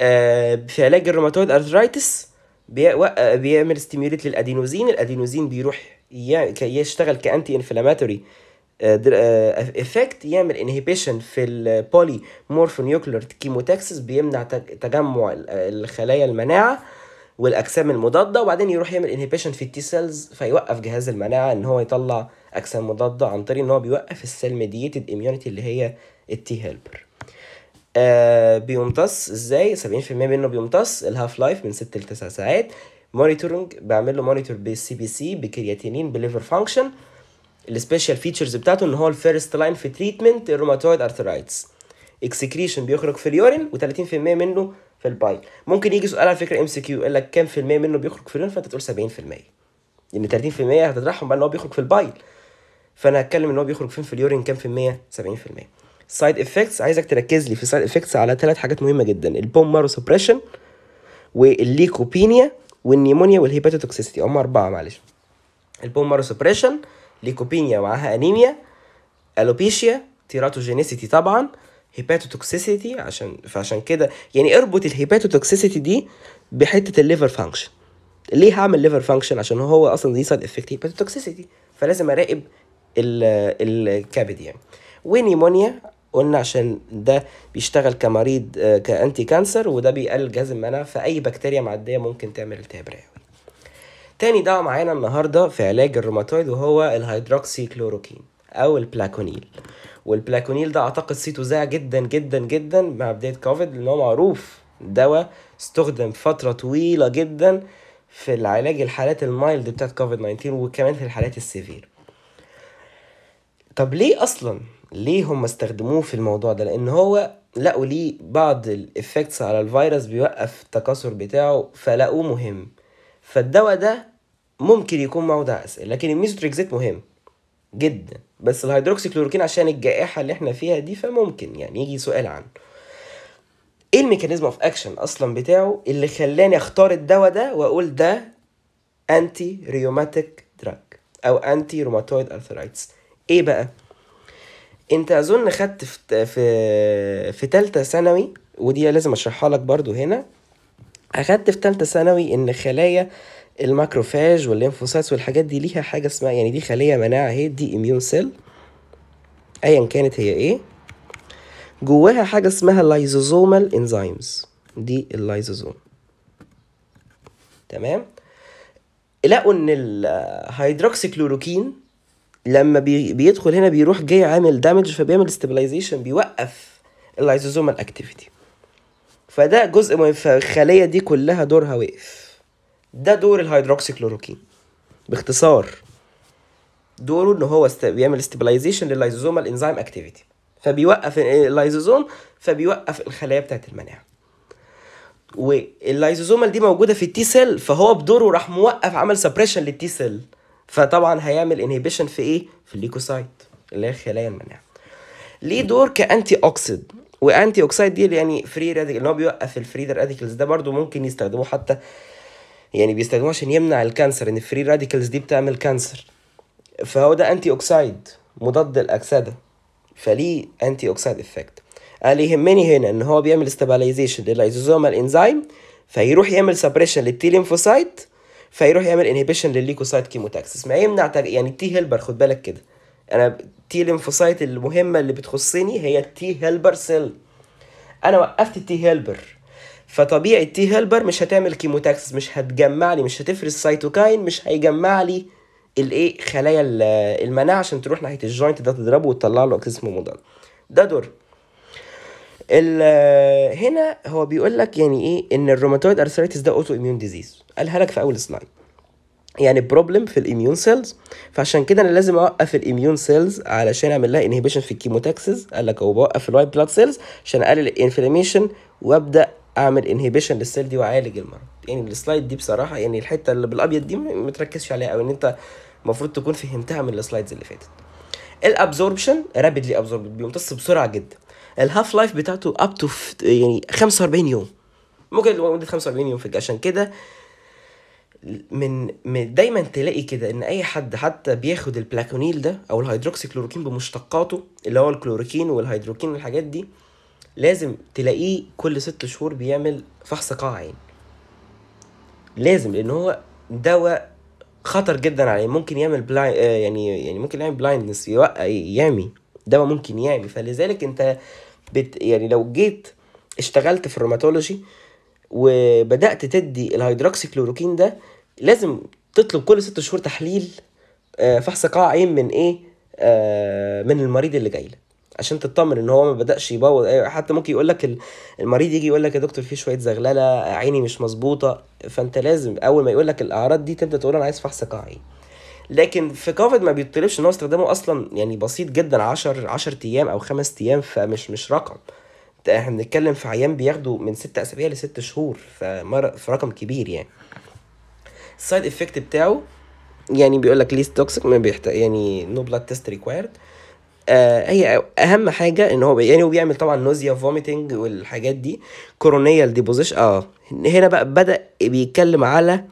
آه في علاج ال rheumatoid arthritis بيعمل stimulate لل adenosine ال adenosine بيروح يشتغل ك anti-inflammatory effect يعمل inhibition في ال polymorphonuclear chemotaxis بيمنع تجمع الخلايا المناعة والأجسام المضادة وبعدين يروح يعمل inhibition في ال T cells فيوقف جهاز المناعة إن هو يطلع أجسام مضادة عن طريق إن هو بيوقف ال cell mediated immunity اللي هي ال T helper آه بيمتص إزاي؟ 70% منه بيمتص ال half life من 6 ل 9 ساعات. monitoring بعمل له monitor بال CBC ب creatinine ب liver function. ال special features بتاعته إن هو ال first line في treatment ال rheumatoid arthritis excretion بيخرج في ال urine و30% منه في ال bile ممكن يجي سؤال على فكرة MCQ يقول لك كام في المية منه بيخرج في ال urine فأنت تقول 70% لأن 30% هتطرحهم بقى إن هو بيخرج في ال bile فأنا هتكلم إن هو بيخرج فين؟ في ال urine كام في المية؟ 70% side effects عايزك تركز لي في side effects على ثلاث حاجات مهمة جدا. ال bone marrow suppression وال leukopenia وال pneumonia وال hepatotoxicity. هم أربعة معلش. ال bone marrow suppression leukopenia معاها أنيميا alopecia teratogenicity طبعا hepatotoxicity عشان فعشان كده يعني اربط ال hepatotoxicity دي بحتة ال liver function. ليه هعمل liver function؟ عشان هو أصلا دي side effect hepatotoxicity. فلازم أراقب الكبد يعني. و pneumonia قلنا عشان ده بيشتغل كمريض ك anticancer وده بيقلل جهاز المناعة فأي بكتيريا معدية ممكن تعمل التهاب رئوي. تاني دواء معانا النهارده في علاج الروماتويد وهو الهيدروكسي كلوروكين أو ال Plaquenil. وال Plaquenil ده أعتقد صيته ذاع جدا جدا جدا مع بداية كوفيد لأن هو معروف دواء استخدم فترة طويلة جدا في العلاج الحالات ال mild بتاعت كوفيد 19 وكمان في الحالات ال severe. طب ليه أصلا؟ ليه هم استخدموه في الموضوع ده؟ لأن هو لقوا ليه بعض ال effects على الفيروس بيوقف التكاثر بتاعه فلقوه مهم. فالدواء ده ممكن يكون موضع أسئلة. لكن الميزوتريكزيت مهم جدا. بس الهيدروكسي كلوروكين عشان الجائحة اللي إحنا فيها دي فممكن يعني يجي سؤال عنه. إيه ال mechanism of action أصلا بتاعه اللي خلاني أختار الدواء ده وأقول ده anti-rheumatic drug أو anti-rheumatoid arthritis إيه بقى؟ أنت أظن خدت في في في ثالثه ثانوي ودي لازم أشرحها لك برضو هنا. أخدت في ثالثه ثانوي إن خلايا ال macrophage وال lymphocytes والحاجات دي ليها حاجة اسمها يعني دي خلية مناعة اهي دي immune cell ايا كانت هي إيه؟ جواها حاجة اسمها lysosomal enzymes دي اللايزوزوم تمام؟ لقوا إن الهيدروكسي كلوروكين لما بي بيدخل هنا بيروح جاي عامل damage فبيعمل stabilization بيوقف ال lysosomal activity فده جزء من الخليه دي كلها دورها وقف ده دور الهيدروكسي كلوروكين باختصار دوره ان هو است... بيعمل stabilization لل lysosomal enzyme activity فبيوقف اللايزوزوم فبيوقف الخلايا بتاعت المناعة. وال lysosomal دي موجودة في ال T cell فهو بدوره راح موقف عمل suppression لل T cell فطبعا هيعمل inhibition في إيه؟ في ال leukocyte اللي هي خلايا المناعة. ليه دور ك antioxidant و antioxidant دي يعني free radical إن هو بيوقف ال free radicals ده برضو ممكن يستخدموه حتى يعني بيستخدموه عشان يمنع ال cancer إن ال free radicals دي بتعمل cancer. فهو ده antioxidant مضاد الاكسده فليه antioxidant effect قال يهمني هنا إن هو بيعمل stabilization لل lysosomal enzyme فيروح يعمل suppression لل T lymphocyte فيروح يعمل inhibition لل leukocyte chemotaxis ما يمنع. يعني ال T helper خد بالك كده. أنا T lymphocyte المهمة اللي بتخصني هي ال T helper cell أنا وقفت ال T helper فطبيعي ال T helper مش هتعمل chemotaxis مش هتجمع لي مش هتفرز cytokine مش هيجمع لي الايه خلايا المناعة عشان تروح ناحية ال joint ده تضربه وتطلع له اسمه مضاد. ده دور. هنا هو بيقول لك يعني إيه؟ إن ال rheumatoid arthritis ده autoimmune disease قالها لك في أول slide يعني problem في ال immune cells فعشان كده أنا لازم أوقف ال immune cells علشان أعمل لها inhibition في ال chemotaxis قال لك هو بوقف ال white blood cells عشان أقلل ال inflammation وأبدأ أعمل inhibition لل cell دي وأعالج المرض. يعني ال slide دي بصراحة يعني الحتة اللي بالأبيض دي ما تركزش عليها أو إن أنت المفروض تكون فهمتها من ال slides اللي فاتت. ال absorption rapidly absorbed بيمتص بسرعة جدا. ال half life بتاعته up to يعني 45 يوم. ممكن مدة 45 يوم في عشان كده من, من دايما تلاقي كده إن أي حد حتى بياخد ال Plaquenil ده أو الهيدروكسي كلوروكين بمشتقاته اللي هو ال chloroquine وال Hydroquine والحاجات دي لازم تلاقيه كل ست شهور بيعمل فحص قاع عين لازم لأن هو دواء خطر جدا عليه. ممكن يعمل بلاي آه يعني يعني ممكن يعمل blindness يعمي. دواء ممكن يعمي. فلذلك أنت بت يعني لو جيت اشتغلت في ال rheumatology وبدأت تدي الهيدروكسي كلوروكين ده لازم تطلب كل ست شهور تحليل آه فحص قاع عين من إيه؟ آه من المريض اللي جاي لك. عشان تطمن إن هو ما بدأش يبوظ. حتى ممكن يقول لك المريض يجي يقول لك يا دكتور في شوية زغللة عيني مش مظبوطة. فأنت لازم أول ما يقول لك الأعراض دي تبدأ تقول أنا عايز فحص قاعي. لكن في كوفيد ما بيطلبش إن هو استخدامه أصلا يعني بسيط جدا 10 10 أيام أو 5 أيام فمش مش رقم. إحنا بنتكلم في عيان بياخدوا من 6 أسابيع ل 6 شهور فمر في رقم كبير يعني. ال side effect بتاعه يعني بيقول لك least toxic ما بيحتاج يعني no blood test required آه هي أهم حاجة إن هو يعني هو بيعمل طبعا nausea vomiting والحاجات دي corneal deposition آه هنا بقى بدأ بيتكلم على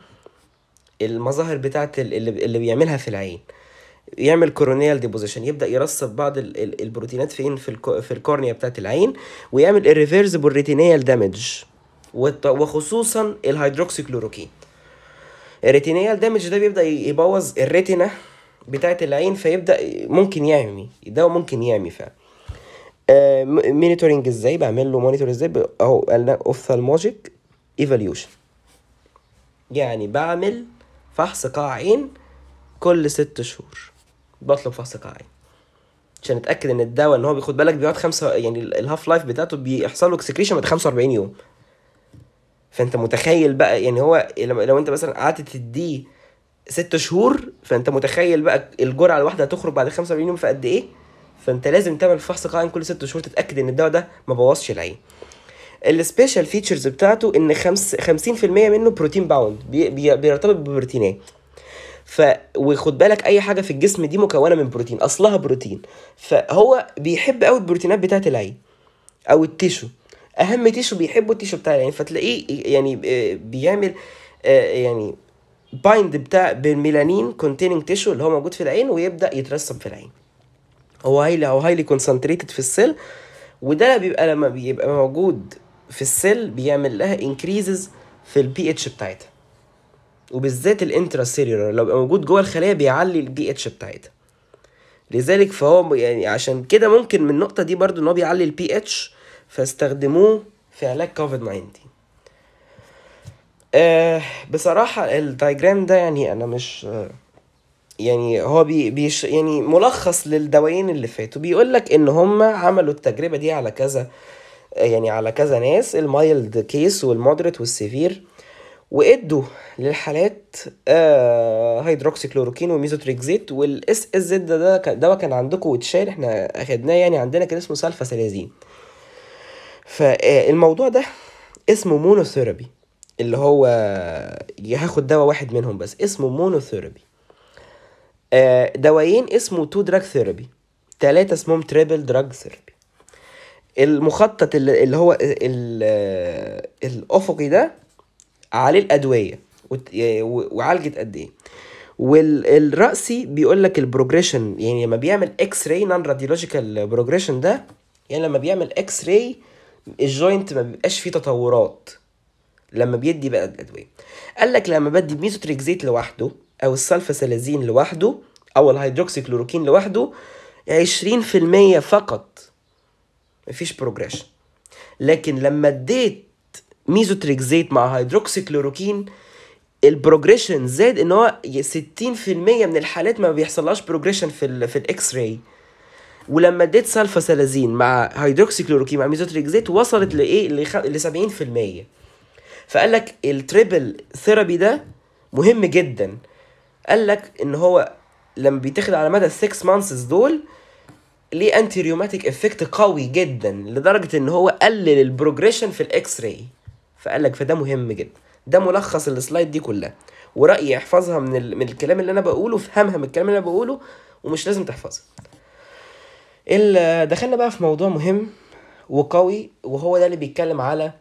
المظاهر بتاعت اللي, اللي بيعملها في العين. يعمل corneal deposition يبدأ يرسب بعض البروتينات فين؟ في ال cor- في ال cornea بتاعت العين ويعمل irreversible retinal damage وخصوصا ال hydroxychloroquine ال retinal damage ده بيبدأ يبوظ ال retina بتاعت العين فيبدأ ممكن يعمي ده ممكن يعمي فعلا. آه monitoring إزاي؟ بعمل له monitor إزاي؟ أهو قلنا ophthalmologic evaluation يعني بعمل فحص قاع عين كل ست شهور. بطلب فحص قاع عين. عشان أتأكد إن الدواء ان هو بياخد بالك بيقعد خمسة يعني ال half life بتاعته بيحصل له excretion بعد 45 يوم. فأنت متخيل بقى يعني هو لو أنت مثلا قعدت تديه ست شهور فأنت متخيل بقى الجرعة الواحدة هتخرج بعد 45 يوم في قد إيه؟ فأنت لازم تعمل فحص قاع عين كل ست شهور تتأكد إن الدواء ده ما بوظش العين. ال special features بتاعته إن خمس 50% منه protein bound بي بي بيرتبط ببروتينات. ف وخد بالك أي حاجة في الجسم دي مكونة من بروتين أصلها بروتين. فهو بيحب قوي البروتينات بتاعة العين أو ال tissue. أهم tissue بيحبه ال tissue بتاع العين فتلاقيه يعني بيعمل يعني bind بتاع بال melanin containing tissue اللي هو موجود في العين ويبدأ يترسب في العين. هو highly أو highly concentrated في ال cell وده بيبقى لما بيبقى موجود في ال cell بيعمل لها increases في ال pH بتاعتها. وبالذات ال intracellular لو بيبقى موجود جوه الخليه بيعلي البي اتش بتاعتها. لذلك فهو يعني عشان كده ممكن من النقطة دي برضو إن هو بيعلي البي اتش فاستخدموه في علاج كوفيد 19 آه بصراحة ال diagram ده يعني أنا مش آه يعني هو بي بيش يعني ملخص للدوايين اللي فاتوا. بيقول لك إن هم عملوا التجربة دي على كذا يعني على كذا ناس ال mild case وال moderate وال severe وإدوا للحالات آه hydroxychloroquine و methotrexate وال SSZ ده دواء كان عندكم واتشال إحنا أخدناه يعني عندنا كان اسمه سالفاسيلازين فالموضوع ده اسمه monotherapy. اللي هو هاخد دواء واحد منهم بس اسمه monotherapy آه دوايين اسمه two drug therapy تلاتة اسمهم triple drug therapy المخطط اللي, هو الأفقي ده عليه الأدوية وعالجت قد إيه. والرأسي بيقول لك ال progression يعني لما بيعمل X-ray non radiological progression ده يعني لما بيعمل X-ray ال joint ما بيبقاش فيه تطورات. لما بيدي بقى الأدوية. قال لك لما بدي ميزوتريكزيت لوحده أو السلفاسلازين لوحده أو الهيدروكسي كلوروكين لوحده 20% فقط. مفيش progression لكن لما اديت ميزوتريكزيت مع hydroxychloroquine ال progression زاد إن هو 60% من الحالات ما بيحصلهاش progression في ال في ال X-ray ولما اديت سلفاسلازين مع هيدروكسي كلوروكين مع ميزوتريكزيت وصلت لإيه؟ ل 70% فقال لك ال triple therapy ده مهم جدا. قال لك إن هو لما بيتاخد على مدى 6 months دول ليه anti-rheumatic effect قوي جدا لدرجة إن هو قلل ال progression في ال X-ray فقال لك فده مهم جدا. ده ملخص ال slide دي كلها. ورأيي احفظها من, ال... من الكلام اللي أنا بقوله فهمها من الكلام اللي أنا بقوله ومش لازم تحفظها. ال... دخلنا بقى في موضوع مهم وقوي وهو ده اللي بيتكلم على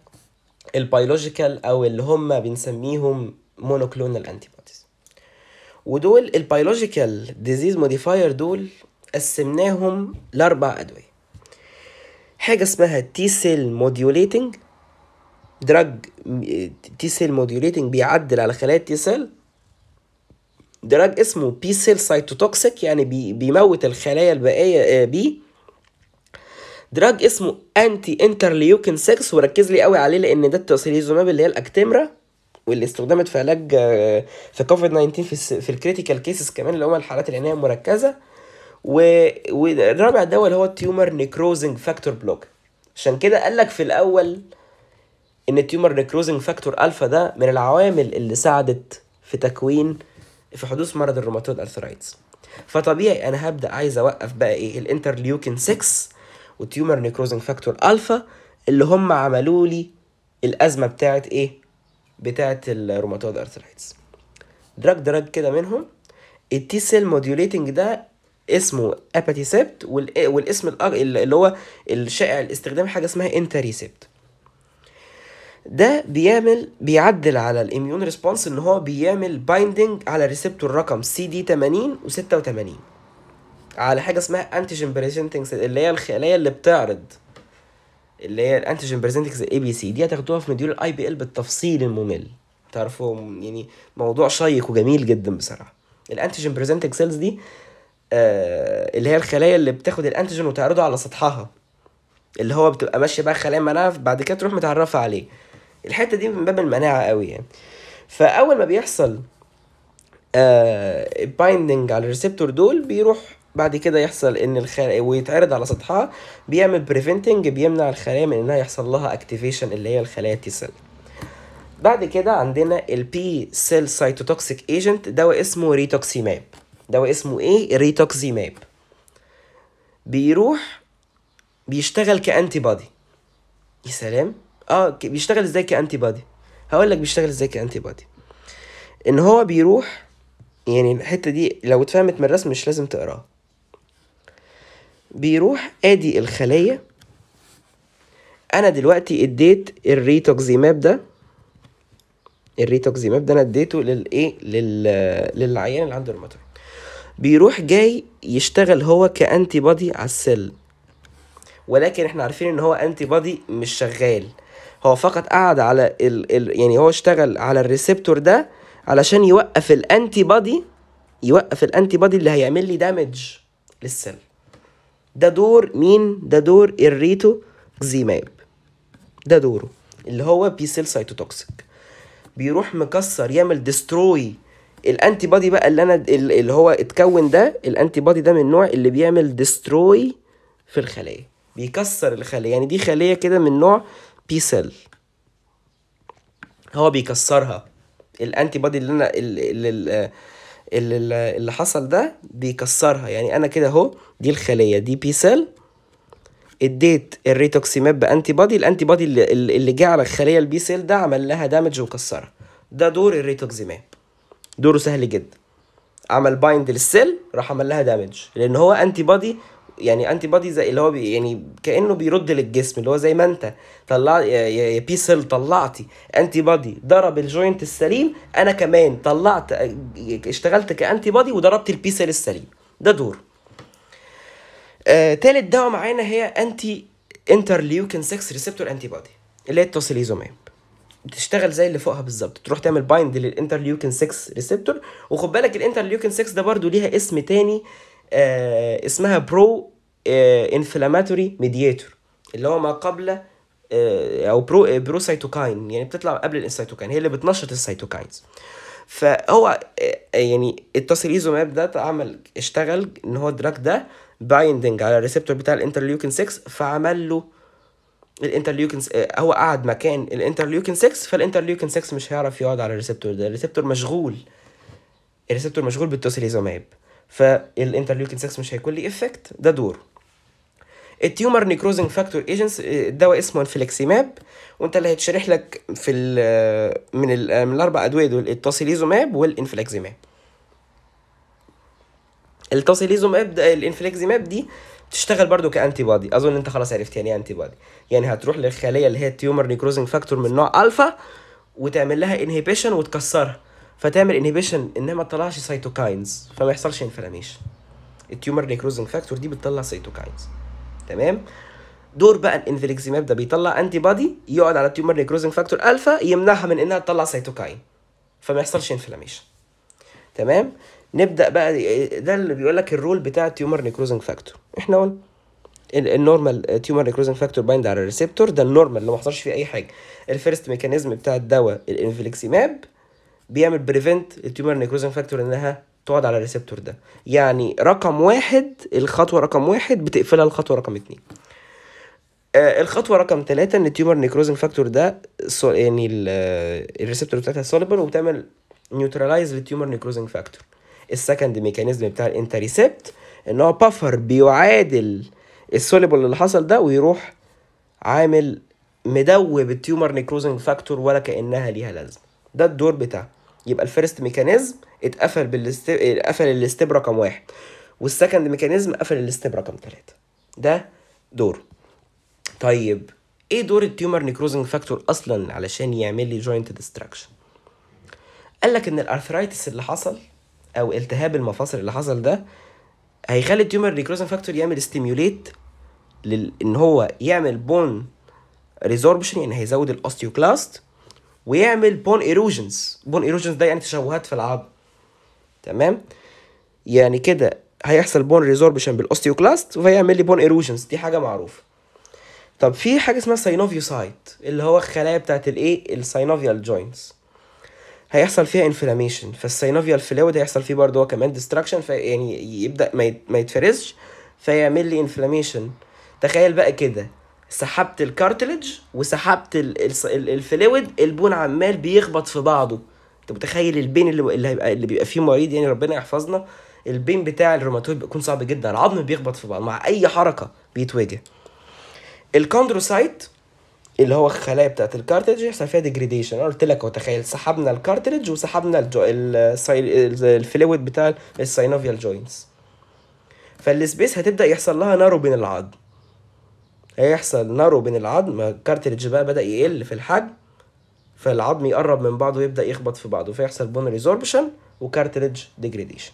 ال biological أو اللي هم بنسميهم monoclonal antibodies ودول ال biological disease modifier دول قسمناهم لأربع أدوية. حاجة اسمها T cell modulating drug T cell modulating بيعدل على خلايا ال T cell drug اسمه B cell cytotoxic يعني بي بيموت الخلايا الباقية B drug اسمه anti-interleukin 6 وركز لي قوي عليه لأن ده ال tocilizumab اللي هي ال Actemra واللي استخدمت في علاج في كوفيد 19 في في ال critical cases كمان اللي هم الحالات العنايه المركزة. و... والرابع دواء اللي هو ال tumor necrosing factor block عشان كده قال لك في الأول إن ال tumor necrosing factor alpha ده من العوامل اللي ساعدت في تكوين في حدوث مرض ال rheumatoid arthritis فطبيعي أنا هبدأ عايز أوقف بقى إيه ال interleukin 6 وال tumor necrosing factor alpha اللي هم عملوا لي الأزمة بتاعت إيه؟ بتاعت ال rheumatoid arthritis drug drug كده منهم. ال T cell modulating ده اسمه abatacept والاسم اللي هو الشائع الاستخدام حاجة اسمها انتريسبت ده بيعمل بيعدل على ال immune response إن هو بيعمل binding على receptor رقم سي دي 80 و86 على حاجة اسمها antigen presenting اللي هي الخلايا اللي بتعرض. اللي هي ال antigen presenting APC دي هتاخدوها في module ال IPL بالتفصيل الممل. تعرفوا يعني موضوع شيق وجميل جدا بصراحة. ال antigen presenting cells دي آه اللي هي الخلايا اللي بتاخد ال antigen وتعرضه على سطحها. اللي هو بتبقى ماشية بقى خلايا مناعة بعد كده تروح متعرفة عليه. الحتة دي من باب المناعة قوي يعني. فأول ما بيحصل آه binding على ال receptor دول بيروح بعد كده يحصل إن الخلايا ويتعرض على سطحها بيعمل preventing بيمنع الخلايا من إنها يحصل لها activation اللي هي الخلايا T cell بعد كده عندنا ال B cell cytotoxic agent دواء اسمه rituximab دواء اسمه إيه؟ rituximab بيروح بيشتغل ك antibody يا سلام! آه بيشتغل إزاي ك antibody هقول لك بيشتغل إزاي ك antibody إن هو بيروح يعني الحتة دي لو اتفهمت من الرسم مش لازم تقراها بيروح آدي الخلية. أنا دلوقتي اديت ال rituximab ده ال rituximab ده أنا اديته للايه لل للعيان اللي عنده روماتويد بيروح جاي يشتغل هو ك antibody على ال cell ولكن إحنا عارفين إن هو antibody مش شغال. هو فقط قعد على ال... ال... يعني هو اشتغل على ال receptor ده علشان يوقف ال antibody يوقف ال antibody اللي هيعمل لي damage لل cell ده دور مين؟ ده دور ال rituximab ده دوره اللي هو B cell cytotoxic بيروح مكسر يعمل destroy ال antibody بقى اللي أنا اللي هو اتكون ده ال antibody ده من النوع اللي بيعمل destroy في الخلايا. بيكسر الخلية يعني دي خلية كده من نوع B cell هو بيكسرها. ال antibody اللي أنا اللي, اللي, اللي, اللي حصل ده بيكسرها. يعني أنا كده أهو دي الخلية دي B cell اديت ال rituximab ب antibody ال antibody اللي, جه على الخلية ال B cell ده عمل لها damage وكسرها. ده دور ال rituximab دوره سهل جدا. عمل bind لل cell راح عمل لها damage لأن هو antibody يعني antibody زي اللي هو بي يعني كأنه بيرد للجسم اللي هو زي ما انت طلع يا, B cell طلعتي antibody ضرب ال joint السليم أنا كمان طلعت اشتغلت ك antibody وضربت ال B cell السليم. ده دور. آه، تالت دواء معانا هي anti interleukin 6 receptor antibody اللي هي ال tocilizumab بتشتغل زي اللي فوقها بالظبط. تروح تعمل bind لل interleukin 6 receptor وخد بالك ال interleukin 6 ده برضو ليها اسم تاني اسمها pro inflammatory mediator اللي هو ما قبل آه أو برو برو سيتوكاين يعني بتطلع قبل ال cytokine هي اللي بتنشط ال cytokines. فهو آه، يعني ال tocilizumab ده عمل اشتغل إن هو ال drug ده binding على ال receptor بتاع ال interleukin 6 فعمل له ال interleukin آه، هو قعد مكان ال interleukin 6 فال interleukin 6 مش هيعرف يقعد على ال receptor ده ال receptor مشغول ال receptor مشغول بال tocilizumab فال interleukin 6 مش هيكون ليه effect ده دور. ال tumor necrosing factor agents الدواء اسمه infliximab وانت اللي هيتشرح لك في ال من ال من الأربع أدوية دول التوسيليزوماب والانفليكسيماب التوسيليزوماب ده الانفليكسيماب دي تشتغل برضو ك antibody اظن أنت خلاص عرفت يعني إيه antibody يعني هتروح للخلية اللي هي ال tumor necrosing factor من نوع الفا وتعمل لها inhibition وتكسرها. فتعمل inhibition انها ما تطلعش cytokines فما يحصلش inflammation ال tumor necrosing factor دي بتطلع cytokines تمام؟ دور بقى ال infliximab ده بيطلع antibody يقعد على ال tumor necrosing factor alpha يمنعها من إنها تطلع cytokine فما يحصلش inflammation تمام؟ نبدأ بقى ده اللي بيقول لك ال role بتاع ال tumor necrosing factor إحنا قلنا ال normal tumor necrosing factor bind على ال receptor ده ال normal اللي ما حصلش فيه أي حاجة. ال first mechanism بتاع الدواء ال infliximab بيعمل prevent ال tumor necrosing factor إنها تقعد على ال receptor ده. يعني رقم واحد الخطوة رقم واحد بتقفلها الخطوة رقم اتنين. آه الخطوة رقم ثلاثة إن ال tumor necrosing factor ده يعني ال receptor بتاعتها soluble وبتعمل neutralize لل tumor necrosing factor ال second mechanism بتاع ال etanercept إن هو buffer بيعادل ال soluble اللي حصل ده ويروح عامل مدوب ال tumor necrosing factor ولا كأنها ليها لازمة. ده الدور بتاعه. يبقى ال first mechanism اتقفل بال step قفل ال step رقم واحد. وال second mechanism قفل ال step رقم ثلاثة ده دور. طيب إيه دور ال tumor necrosing factor أصلا علشان يعمل لي joint destruction قال لك إن ال arthritis اللي حصل أو التهاب المفاصل اللي حصل ده هيخلي ال tumor necrosing factor يعمل stimulate لل... إن هو يعمل bone resorption يعني هيزود ال osteoclast ويعمل bone erosions bone erosions ده يعني تشوهات في العظم تمام؟ يعني كده هيحصل bone resorption بال osteoclast وهيعمل لي bone erosions دي حاجة معروفة. طب في حاجة اسمها synoviocyte اللي هو الخلايا بتاعت الايه؟ ال synovial joints هيحصل فيها inflammation فال synovial fluid هيحصل فيه برضه هو كمان destruction يعني يبدأ ما يتفرزش فيعمل لي inflammation تخيل بقى كده. سحبت ال cartilage وسحبت ال fluid ال bone عمال بيخبط في بعضه. انت متخيل ال pain اللي اللي هيبقى اللي بيبقى فيه مريض يعني ربنا يحفظنا؟ ال pain بتاع الروماتويد بيكون صعب جدا العظم بيخبط في بعض مع أي حركة بيتوجع. ال chondrocyte اللي هو الخلايا بتاعت ال cartilage يحصل فيها degradation أنا قلت لك هو تخيل سحبنا ال cartilage وسحبنا. ال fluid بتاع ال synovial joints. فال space هتبدأ يحصل لها narrow بين العظم هيحصل narrow بين العظم ال cartilage بقى بدأ يقل في الحجم فالعظم يقرب من بعضه ويبدأ يخبط في بعضه فيحصل bone resorption و cartilage degradation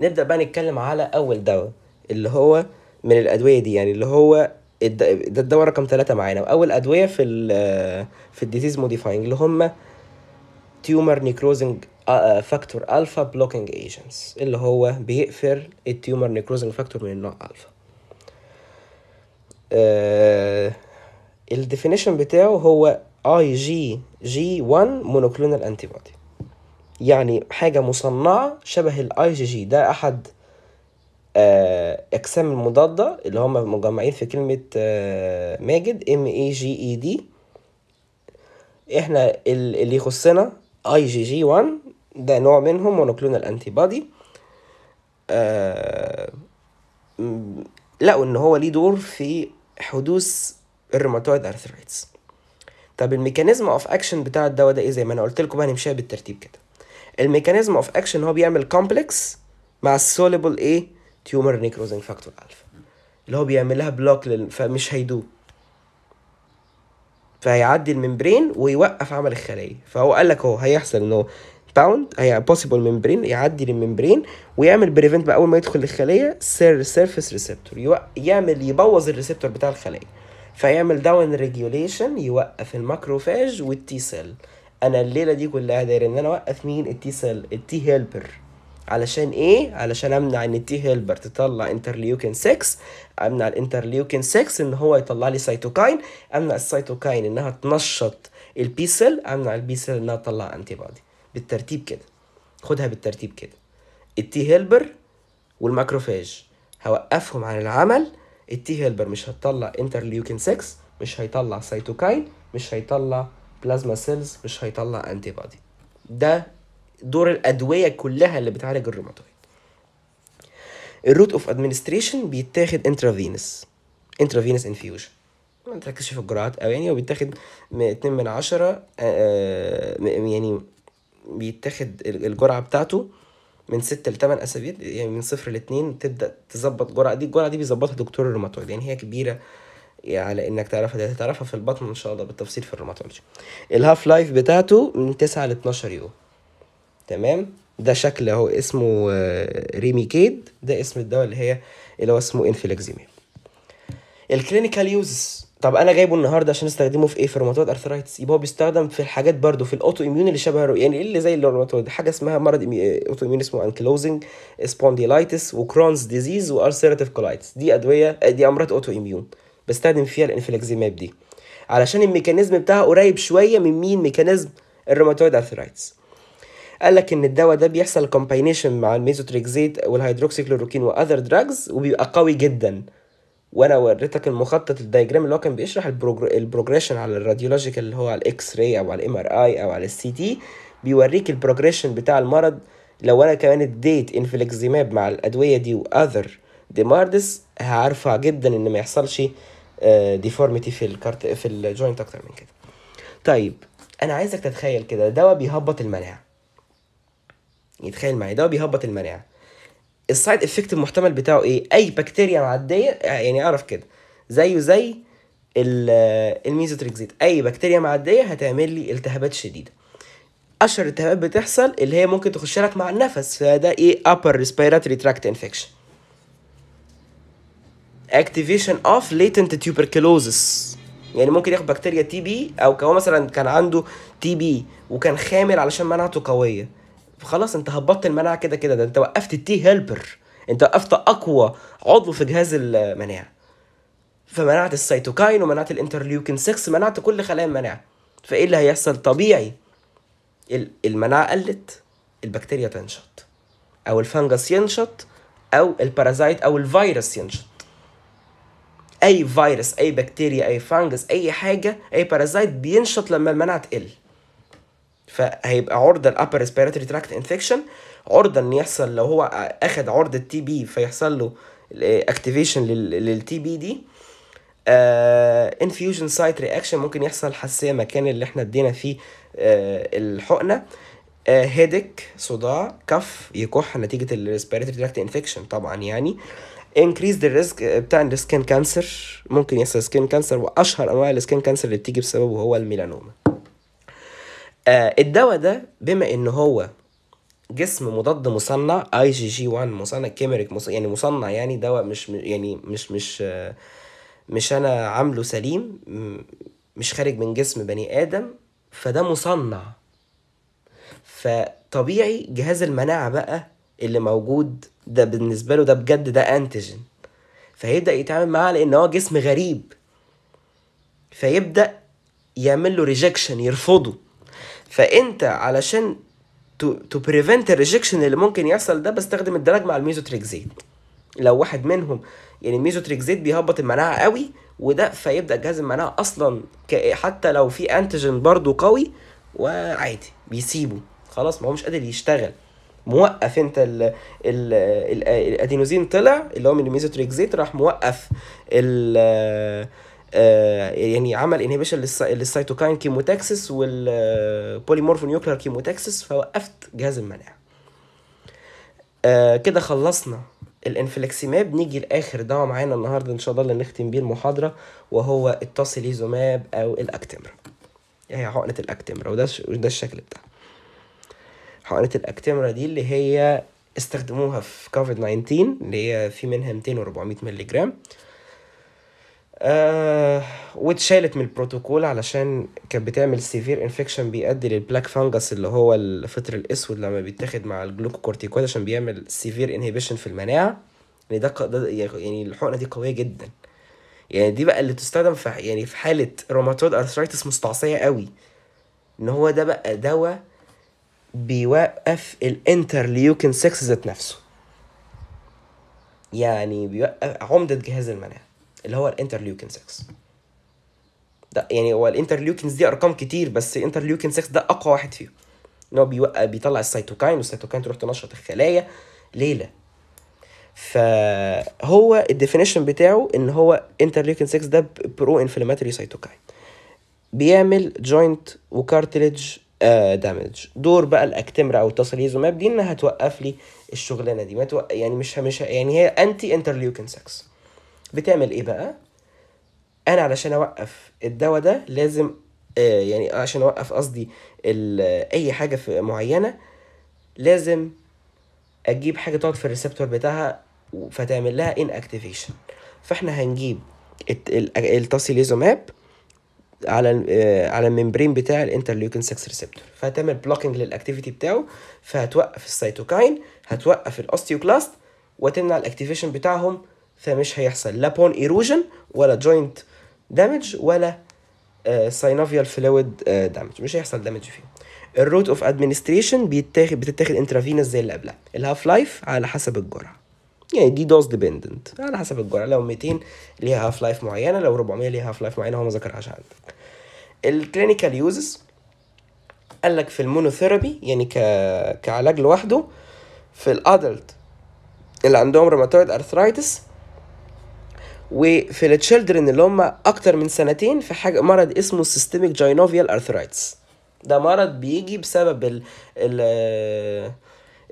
نبدأ بقى نتكلم على أول دواء اللي هو من الأدوية دي يعني اللي هو ده الدواء رقم ثلاثة معانا. واول أدوية في ال في ال disease modifying اللي هم tumor necrosing factor alpha blocking agents اللي هو بيقفل ال tumor necrosing factor من النوع alpha ال definition بتاعه هو IgG 1 monoclonal antibody يعني حاجة مصنعة شبه الاي جي جي ده أحد اجسام المضادة اللي هم مجمعين في كلمة ماجد M A G E D إحنا اللي يخصنا اي جي جي 1 ده نوع منهم monoclonal antibody لقوا إن هو ليه دور في حدوث ال rheumatoid arthritis طب ال mechanism of action بتاع الدواء ده إيه زي ما أنا قلت لكم هنمشيها بالترتيب كده. ال mechanism of action هو بيعمل complex مع ال soluble إيه؟ tumor necrosing factor alpha اللي هو بيعمل لها block لل... فمش هيدوب فهيعدي ال membrane ويوقف عمل الخلايا. فهو قال لك هو هيحصل إنه bound هي possible membrane يعدي الممبرين ويعمل prevent بقى أول ما يدخل الخلية سير surface receptor يعمل يبوظ ال receptor بتاع الخلية. فيعمل down regulation يوقف ال macrophage وال T cell أنا الليلة دي كلها داير إن أنا أوقف مين؟ ال T cell ال T helper علشان إيه؟ علشان أمنع إن ال T helper تطلع interleukin 6 أمنع ال interleukin 6 إن هو يطلع لي cytokine أمنع ال cytokine إنها تنشط ال B cell أمنع ال B cell إنها تطلع antibody بالترتيب كده. خدها بالترتيب كده. ال T helper وال macrophage. هوقفهم عن العمل. ال T helper مش هتطلع interleukin 6 مش هيطلع cytokine مش هيطلع plasma cells مش هيطلع antibody ده دور الأدوية كلها اللي بتعالج الروماتويد. ال route of administration بيتاخد intravenous intravenous infusion ما تركزش في الجرعات قوي يعني وبيتاخد من اتنين من عشرة آه، م- يعني بيتاخد الجرعة بتاعته من ست لتمن أسابيع يعني من صفر لاتنين تبدأ تظبط الجرعة دي. الجرعة دي بيظبطها دكتور الروماتويد يعني هي كبيرة على إنك تعرفها دي هتعرفها في الباطنة إن شاء الله بالتفصيل في ال rheumatology. ال half life بتاعته من 9 ل 12 يوم. تمام؟ ده شكل أهو اسمه آه، ريميكيد. ده اسم الدواء اللي هي اللي هو اسمه infliximab ال clinical uses طب أنا جايبه النهارده عشان أستخدمه في إيه؟ في ال rheumatoid arthritis يبقى هو بيستخدم في الحاجات برضو في ال autoimmune اللي شبه يعني اللي زي الروماتويد حاجة اسمها مرض إمي- autoimmune اسمه ankylosing spondylitis و Crohn's disease و ulcerative colitis دي أدوية دي أمراض autoimmune بستخدم فيها ال infliximab دي. علشان ال mechanism بتاعها قريب شوية من مين؟ mechanism ال rheumatoid arthritis قال لك إن الدواء ده بيحصل combination مع ال methotrexate وال hydroxychloroquine و other drugs وبيبقى قوي جدا. وأنا وريتك المخطط ال diagram اللي هو كان بيشرح ال progre... ال progression على ال radiological اللي هو على ال X-ray أو على ال MRI أو على ال CT بيوريك ال progression بتاع المرض. لو أنا كمان اديت infliximab مع الأدوية دي و other DMARDs هعرفها جدا إن ما يحصلش deformity في ال cart في ال joint أكتر من كده. طيب أنا عايزك تتخيل كده دواء بيهبط المناعة. يتخيل معايا دواء بيهبط المناعة. ال side effect المحتمل بتاعه إيه؟ أي بكتيريا معدية يعني أعرف كده. زيه زي ال- الميزوتريكزيت أي بكتيريا معدية هتعمل لي التهابات شديده أشهر التهابات بتحصل اللي هي ممكن تخش لك مع النفس فده إيه؟ upper respiratory tract infection. Activation of latent tuberculosis. يعني ممكن ياخد بكتيريا TB أو هو مثلا كان عنده TB وكان خامل علشان مناعته قوية. خلاص انت هبطت المناعة كده كده. ده انت وقفت ال T helper. انت وقفت أقوى عضو في جهاز المناعة. فمنعت ال cytokine ومنعت ال interleukin 6 منعت كل خلايا المناعة. فإيه اللي هيحصل؟ طبيعي. ال- المناعة قلت البكتيريا تنشط. أو ال fungus ينشط أو ال parasite أو الفيروس ينشط. أي فيروس أي بكتيريا أي fungus أي حاجة أي parasite بينشط لما المناعة تقل. فهيبقى عرضه ال upper respiratory tract infection عرضه ان يحصل لو هو أخد عرضه TB فيحصل له activation لل TB دي. infusion site reaction ممكن يحصل حساسية مكان اللي إحنا ادينا فيه آه الحقنة. headache صداع cough يكح نتيجة ال respiratory tract infection طبعا يعني. increase the risk بتاع ال skin cancer ممكن يحصل skin cancer وأشهر أنواع ال skin cancer اللي بتيجي بسببه هو الميلانوما. آه الدواء ده بما إن هو جسم مضاد مصنع اي جي جي 1 مصنع chimeric مصنع يعني مصنع يعني دواء مش يعني مش مش آه، مش أنا عامله سليم مش خارج من جسم بني آدم فده مصنع. فطبيعي جهاز المناعة بقى اللي موجود ده بالنسبة له ده بجد ده antigen فيبدأ يتعامل معاه لأن هو جسم غريب. فيبدأ يعمل له rejection يرفضه. فأنت علشان to prevent ال rejection اللي ممكن يحصل ده بستخدم ال drug مع الميزوتريكزيت لو واحد منهم يعني الميزوتريكزيت بيهبط المناعة قوي وده فيبدأ جهاز المناعة أصلا ك- حتى لو في antigen برضو قوي وعادي بيسيبه. خلاص ما هو مش قادر يشتغل. موقف انت ال ال ال الأدينوزين طلع اللي هو من الميزوتريكزيت راح موقف ال يعني عمل inhibition لل cytokine chemotaxis وال polymorphonuclear chemotaxis فوقفت جهاز المناعة. آه كده خلصنا ال infliximab نيجي لآخر دواء معانا النهارده إن شاء الله اللي نختم بيه المحاضرة وهو ال tocilizumab أو ال Actemra هي حقنة ال Actemra وده وده الشكل بتاعها. حقنة ال Actemra دي اللي هي استخدموها في كوفيد 19 اللي هي في منها 200 و 400 مللي جرام. آه واتشالت من البروتوكول علشان كانت بتعمل severe infection بيؤدي لل black fungus اللي هو الفطر الأسود لما بيتاخد مع ال glucocorticoid عشان بيعمل severe inhibition في المناعة. يعني ده, ده يعني الحقنة دي قوية جدا. يعني دي بقى اللي تستخدم في يعني في حالة rheumatoid arthritis مستعصية قوي. إن هو ده بقى دواء بيوقف ال interleukin 6 ذات نفسه. يعني بيوقف عمدة جهاز المناعة. اللي هو ال interleukin 6 ده يعني هو ال interleukins دي أرقام كتير بس interleukin 6 ده أقوى واحد فيهم. إن هو بيوقف بيطلع ال cytokine وال cytokine تروح تنشط الخلايا. ليلة. فهو ال definition بتاعه إن هو interleukin 6 ده pro-inflammatory cytokine بيعمل joint و cartilage damage دور بقى ال Actemra أو ال tocilizumab دي إنها توقف لي الشغلانة دي. ما توق... يعني مش مش يعني هي انتي interleukin 6 بتعمل إيه بقى؟ أنا علشان أوقف الدواء ده لازم آه يعني عشان أوقف قصدي أي حاجة في معينة لازم أجيب حاجة تقعد في ال receptor بتاعها فتعمل لها inactivation فإحنا هنجيب الت- ال- ال tocilizumab على آه، على ال membrane بتاع ال interleukin 6 receptor. فهتعمل blocking لل activity بتاعه فهتوقف ال cytokine هتوقف ال osteoclast وتمنع ال activation بتاعهم فمش هيحصل. لا bone erosion ولا joint damage ولا synovial fluid damage مش هيحصل damage فيه. ال route of administration بيتاخد بتتاخد intravenous زي اللي قبلها. ال half life على حسب الجرعة. يعني دي dose dependent على حسب الجرعة. لو 200 ليها half life معينة لو 400 ليها half life معينة هو ما ذكرهاش عندك. ال clinical uses قال لك في ال monotherapy يعني ك... كعلاج لوحده في ال adult اللي عندهم rheumatoid arthritis وفي ال children اللي هم أكتر من سنتين في حاجة مرض اسمه systemic juvenile arthritis ده مرض بيجي بسبب ال ال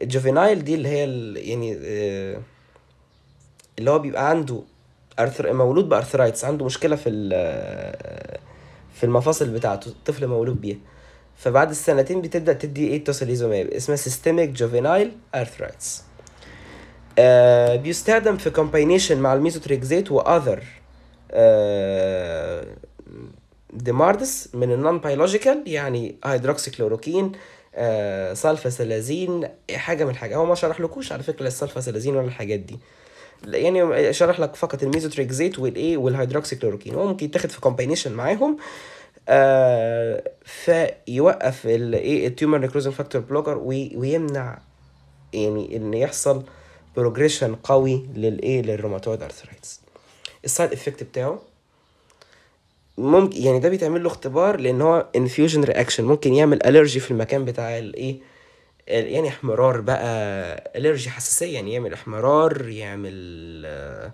ال juvenile دي اللي هي ال يعني آه، اللي هو بيبقى عنده arthr مولود ب arthritis عنده مشكلة في ال- في المفاصل بتاعته طفل مولود بيها. فبعد السنتين بتبدأ تدي إيه؟ tocilizumab اسمها systemic juvenile arthritis بيستخدم في combination مع ال methotrexate و other آه DMARDs من ال non biological يعني هيدروكسيكلوروكين آه سلفاسلازين حاجة من الحاجة. هو ما شرحلكوش على فكرة السلفاسلازين ولا الحاجات دي. يعني شرح لك فقط الميزوتريكزيت والايه والهيدروكسيكلوروكين هو ممكن يتاخد في combination معاهم آه فيوقف الايه ال tumor necrosis factor blocker ويمنع يعني إن يحصل progression قوي للايه لل rheumatoid arthritis ال side effect بتاعه. ممكن يعني ده بيتعمل له اختبار لأن هو infusion reaction ممكن يعمل allergy في المكان بتاع الايه ال- يعني احمرار بقى. allergy حساسية يعني يعمل احمرار يعمل آه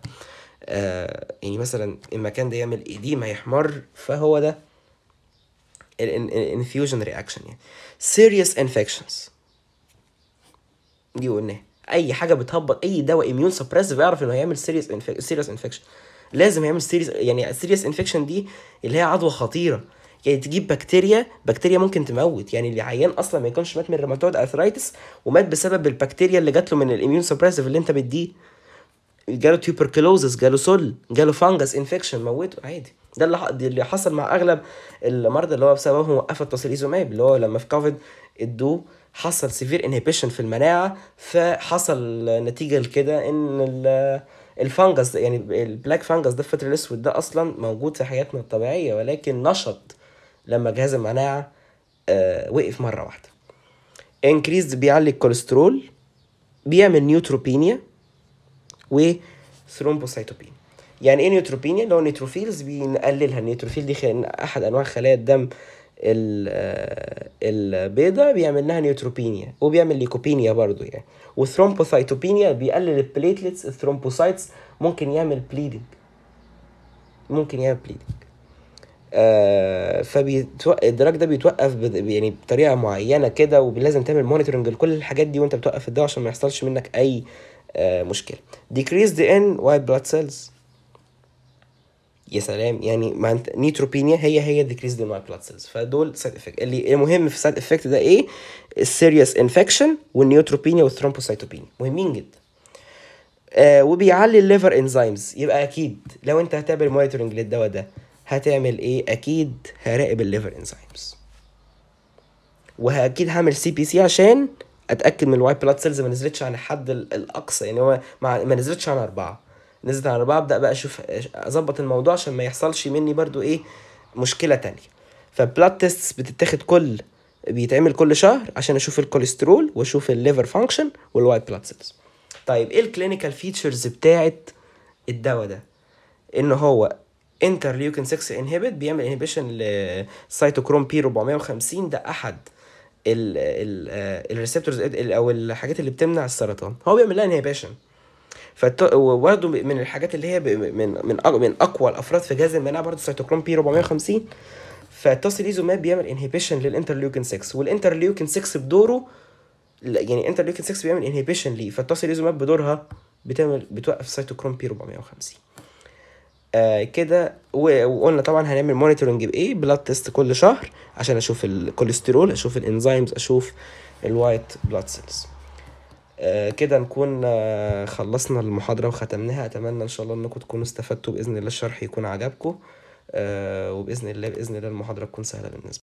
آه يعني مثلا المكان ده يعمل edema يحمر فهو ده ال infusion reaction يعني. Serious infections. دي قلناها. أي حاجة بتهبط أي دواء immunosuppressive اعرف إنه هيعمل serious serious infection لازم يعمل serious يعني serious infection دي اللي هي عدوى خطيرة. يعني تجيب بكتيريا بكتيريا ممكن تموت. يعني اللي عيان أصلا ما يكونش مات من ال rheumatoid arthritis ومات بسبب البكتيريا اللي جات له من ال immunosuppressive اللي أنت بتديه. جاله tuberculosis جاله سل جاله fungus infection موته عادي. ده اللي اللي حصل مع أغلب المرضى اللي هو بسببهم وقفت ال tocilizumab اللي هو لما في كوفيد ادوه حصل severe inhibition في المناعة فحصل نتيجة لكده إن ال- ال fungus يعني ال black fungus ده الفطر الأسود ده أصلا موجود في حياتنا الطبيعية ولكن نشط لما جهاز المناعة آه وقف مرة واحدة. increase بيعلي الكوليسترول بيعمل neutropenia و thrombocytopen يعني إيه neutropenia اللي هو neutrophils بنقللها ال neutrophil دي أحد أنواع خلايا الدم ال- البيضاء بيعمل لها neutropenia وبيعمل leukopenia برضو يعني. و thrombocytopenia بيقلل ال platelets ال thrombocytes ممكن يعمل bleeding ممكن يعمل bleeding آه فبيتوقف ال drug ده بيتوقف يعني بطريقة معينة كده ولازم تعمل monitoring لكل الحاجات دي وانت بتوقف الدواء عشان ما يحصلش منك أي آه مشكلة. decrease the n white blood cells. يا سلام يعني ما انت neutropenia هي هي the white blood cells. فدول side effect اللي المهم في ال side effect ده إيه؟ ال serious infection وال neutropenia وال thrombocytopenia مهمين جدا. آه وبيعلي ال liver enzymes يبقى أكيد لو انت هتعمل monitoring للدواء ده هتعمل إيه؟ أكيد هراقب ال liver enzymes وأكيد هعمل CBC عشان أتأكد من ال white blood cells ما نزلتش عن الحد ال- الأقصى. يعني هو ما نزلتش عن أربعة. نزلت عن اربعه أبدأ بقى أشوف أظبط الموضوع عشان ما يحصلش مني برضو إيه مشكلة تانية. ف blood tests بتتاخد كل بيتعمل كل شهر عشان أشوف الكوليسترول وأشوف ال liver function وال white blood cells. طيب إيه ال clinical features بتاعت الدواء ده؟ إن هو interleukin 6 inhibit بيعمل inhibition ل cytochrome P 450 ده أحد ال receptors أو الحاجات اللي بتمنع السرطان. هو بيعمل لها inhibition وبرده من الحاجات اللي هي من من من أقوى الافراد في جهاز المناعة برضه cytochrome P 450 فال tocilizumab بيعمل inhibition لل interleukin 6 وال interleukin 6 بدوره يعني interleukin 6 بيعمل inhibition ليه؟ فال tocilizumab بدورها بتعمل بتوقف cytochrome P 450 آه كده وقلنا طبعا هنعمل monitoring بإيه؟ blood test كل شهر عشان أشوف الكوليسترول أشوف ال enzymes أشوف ال white blood cells كده نكون آه خلصنا المحاضرة وختمناها. أتمنى إن شاء الله إنكم تكونوا استفدتوا بإذن الله الشرح يكون عجبكم. آه وبإذن الله بإذن الله المحاضرة تكون سهلة بالنسبة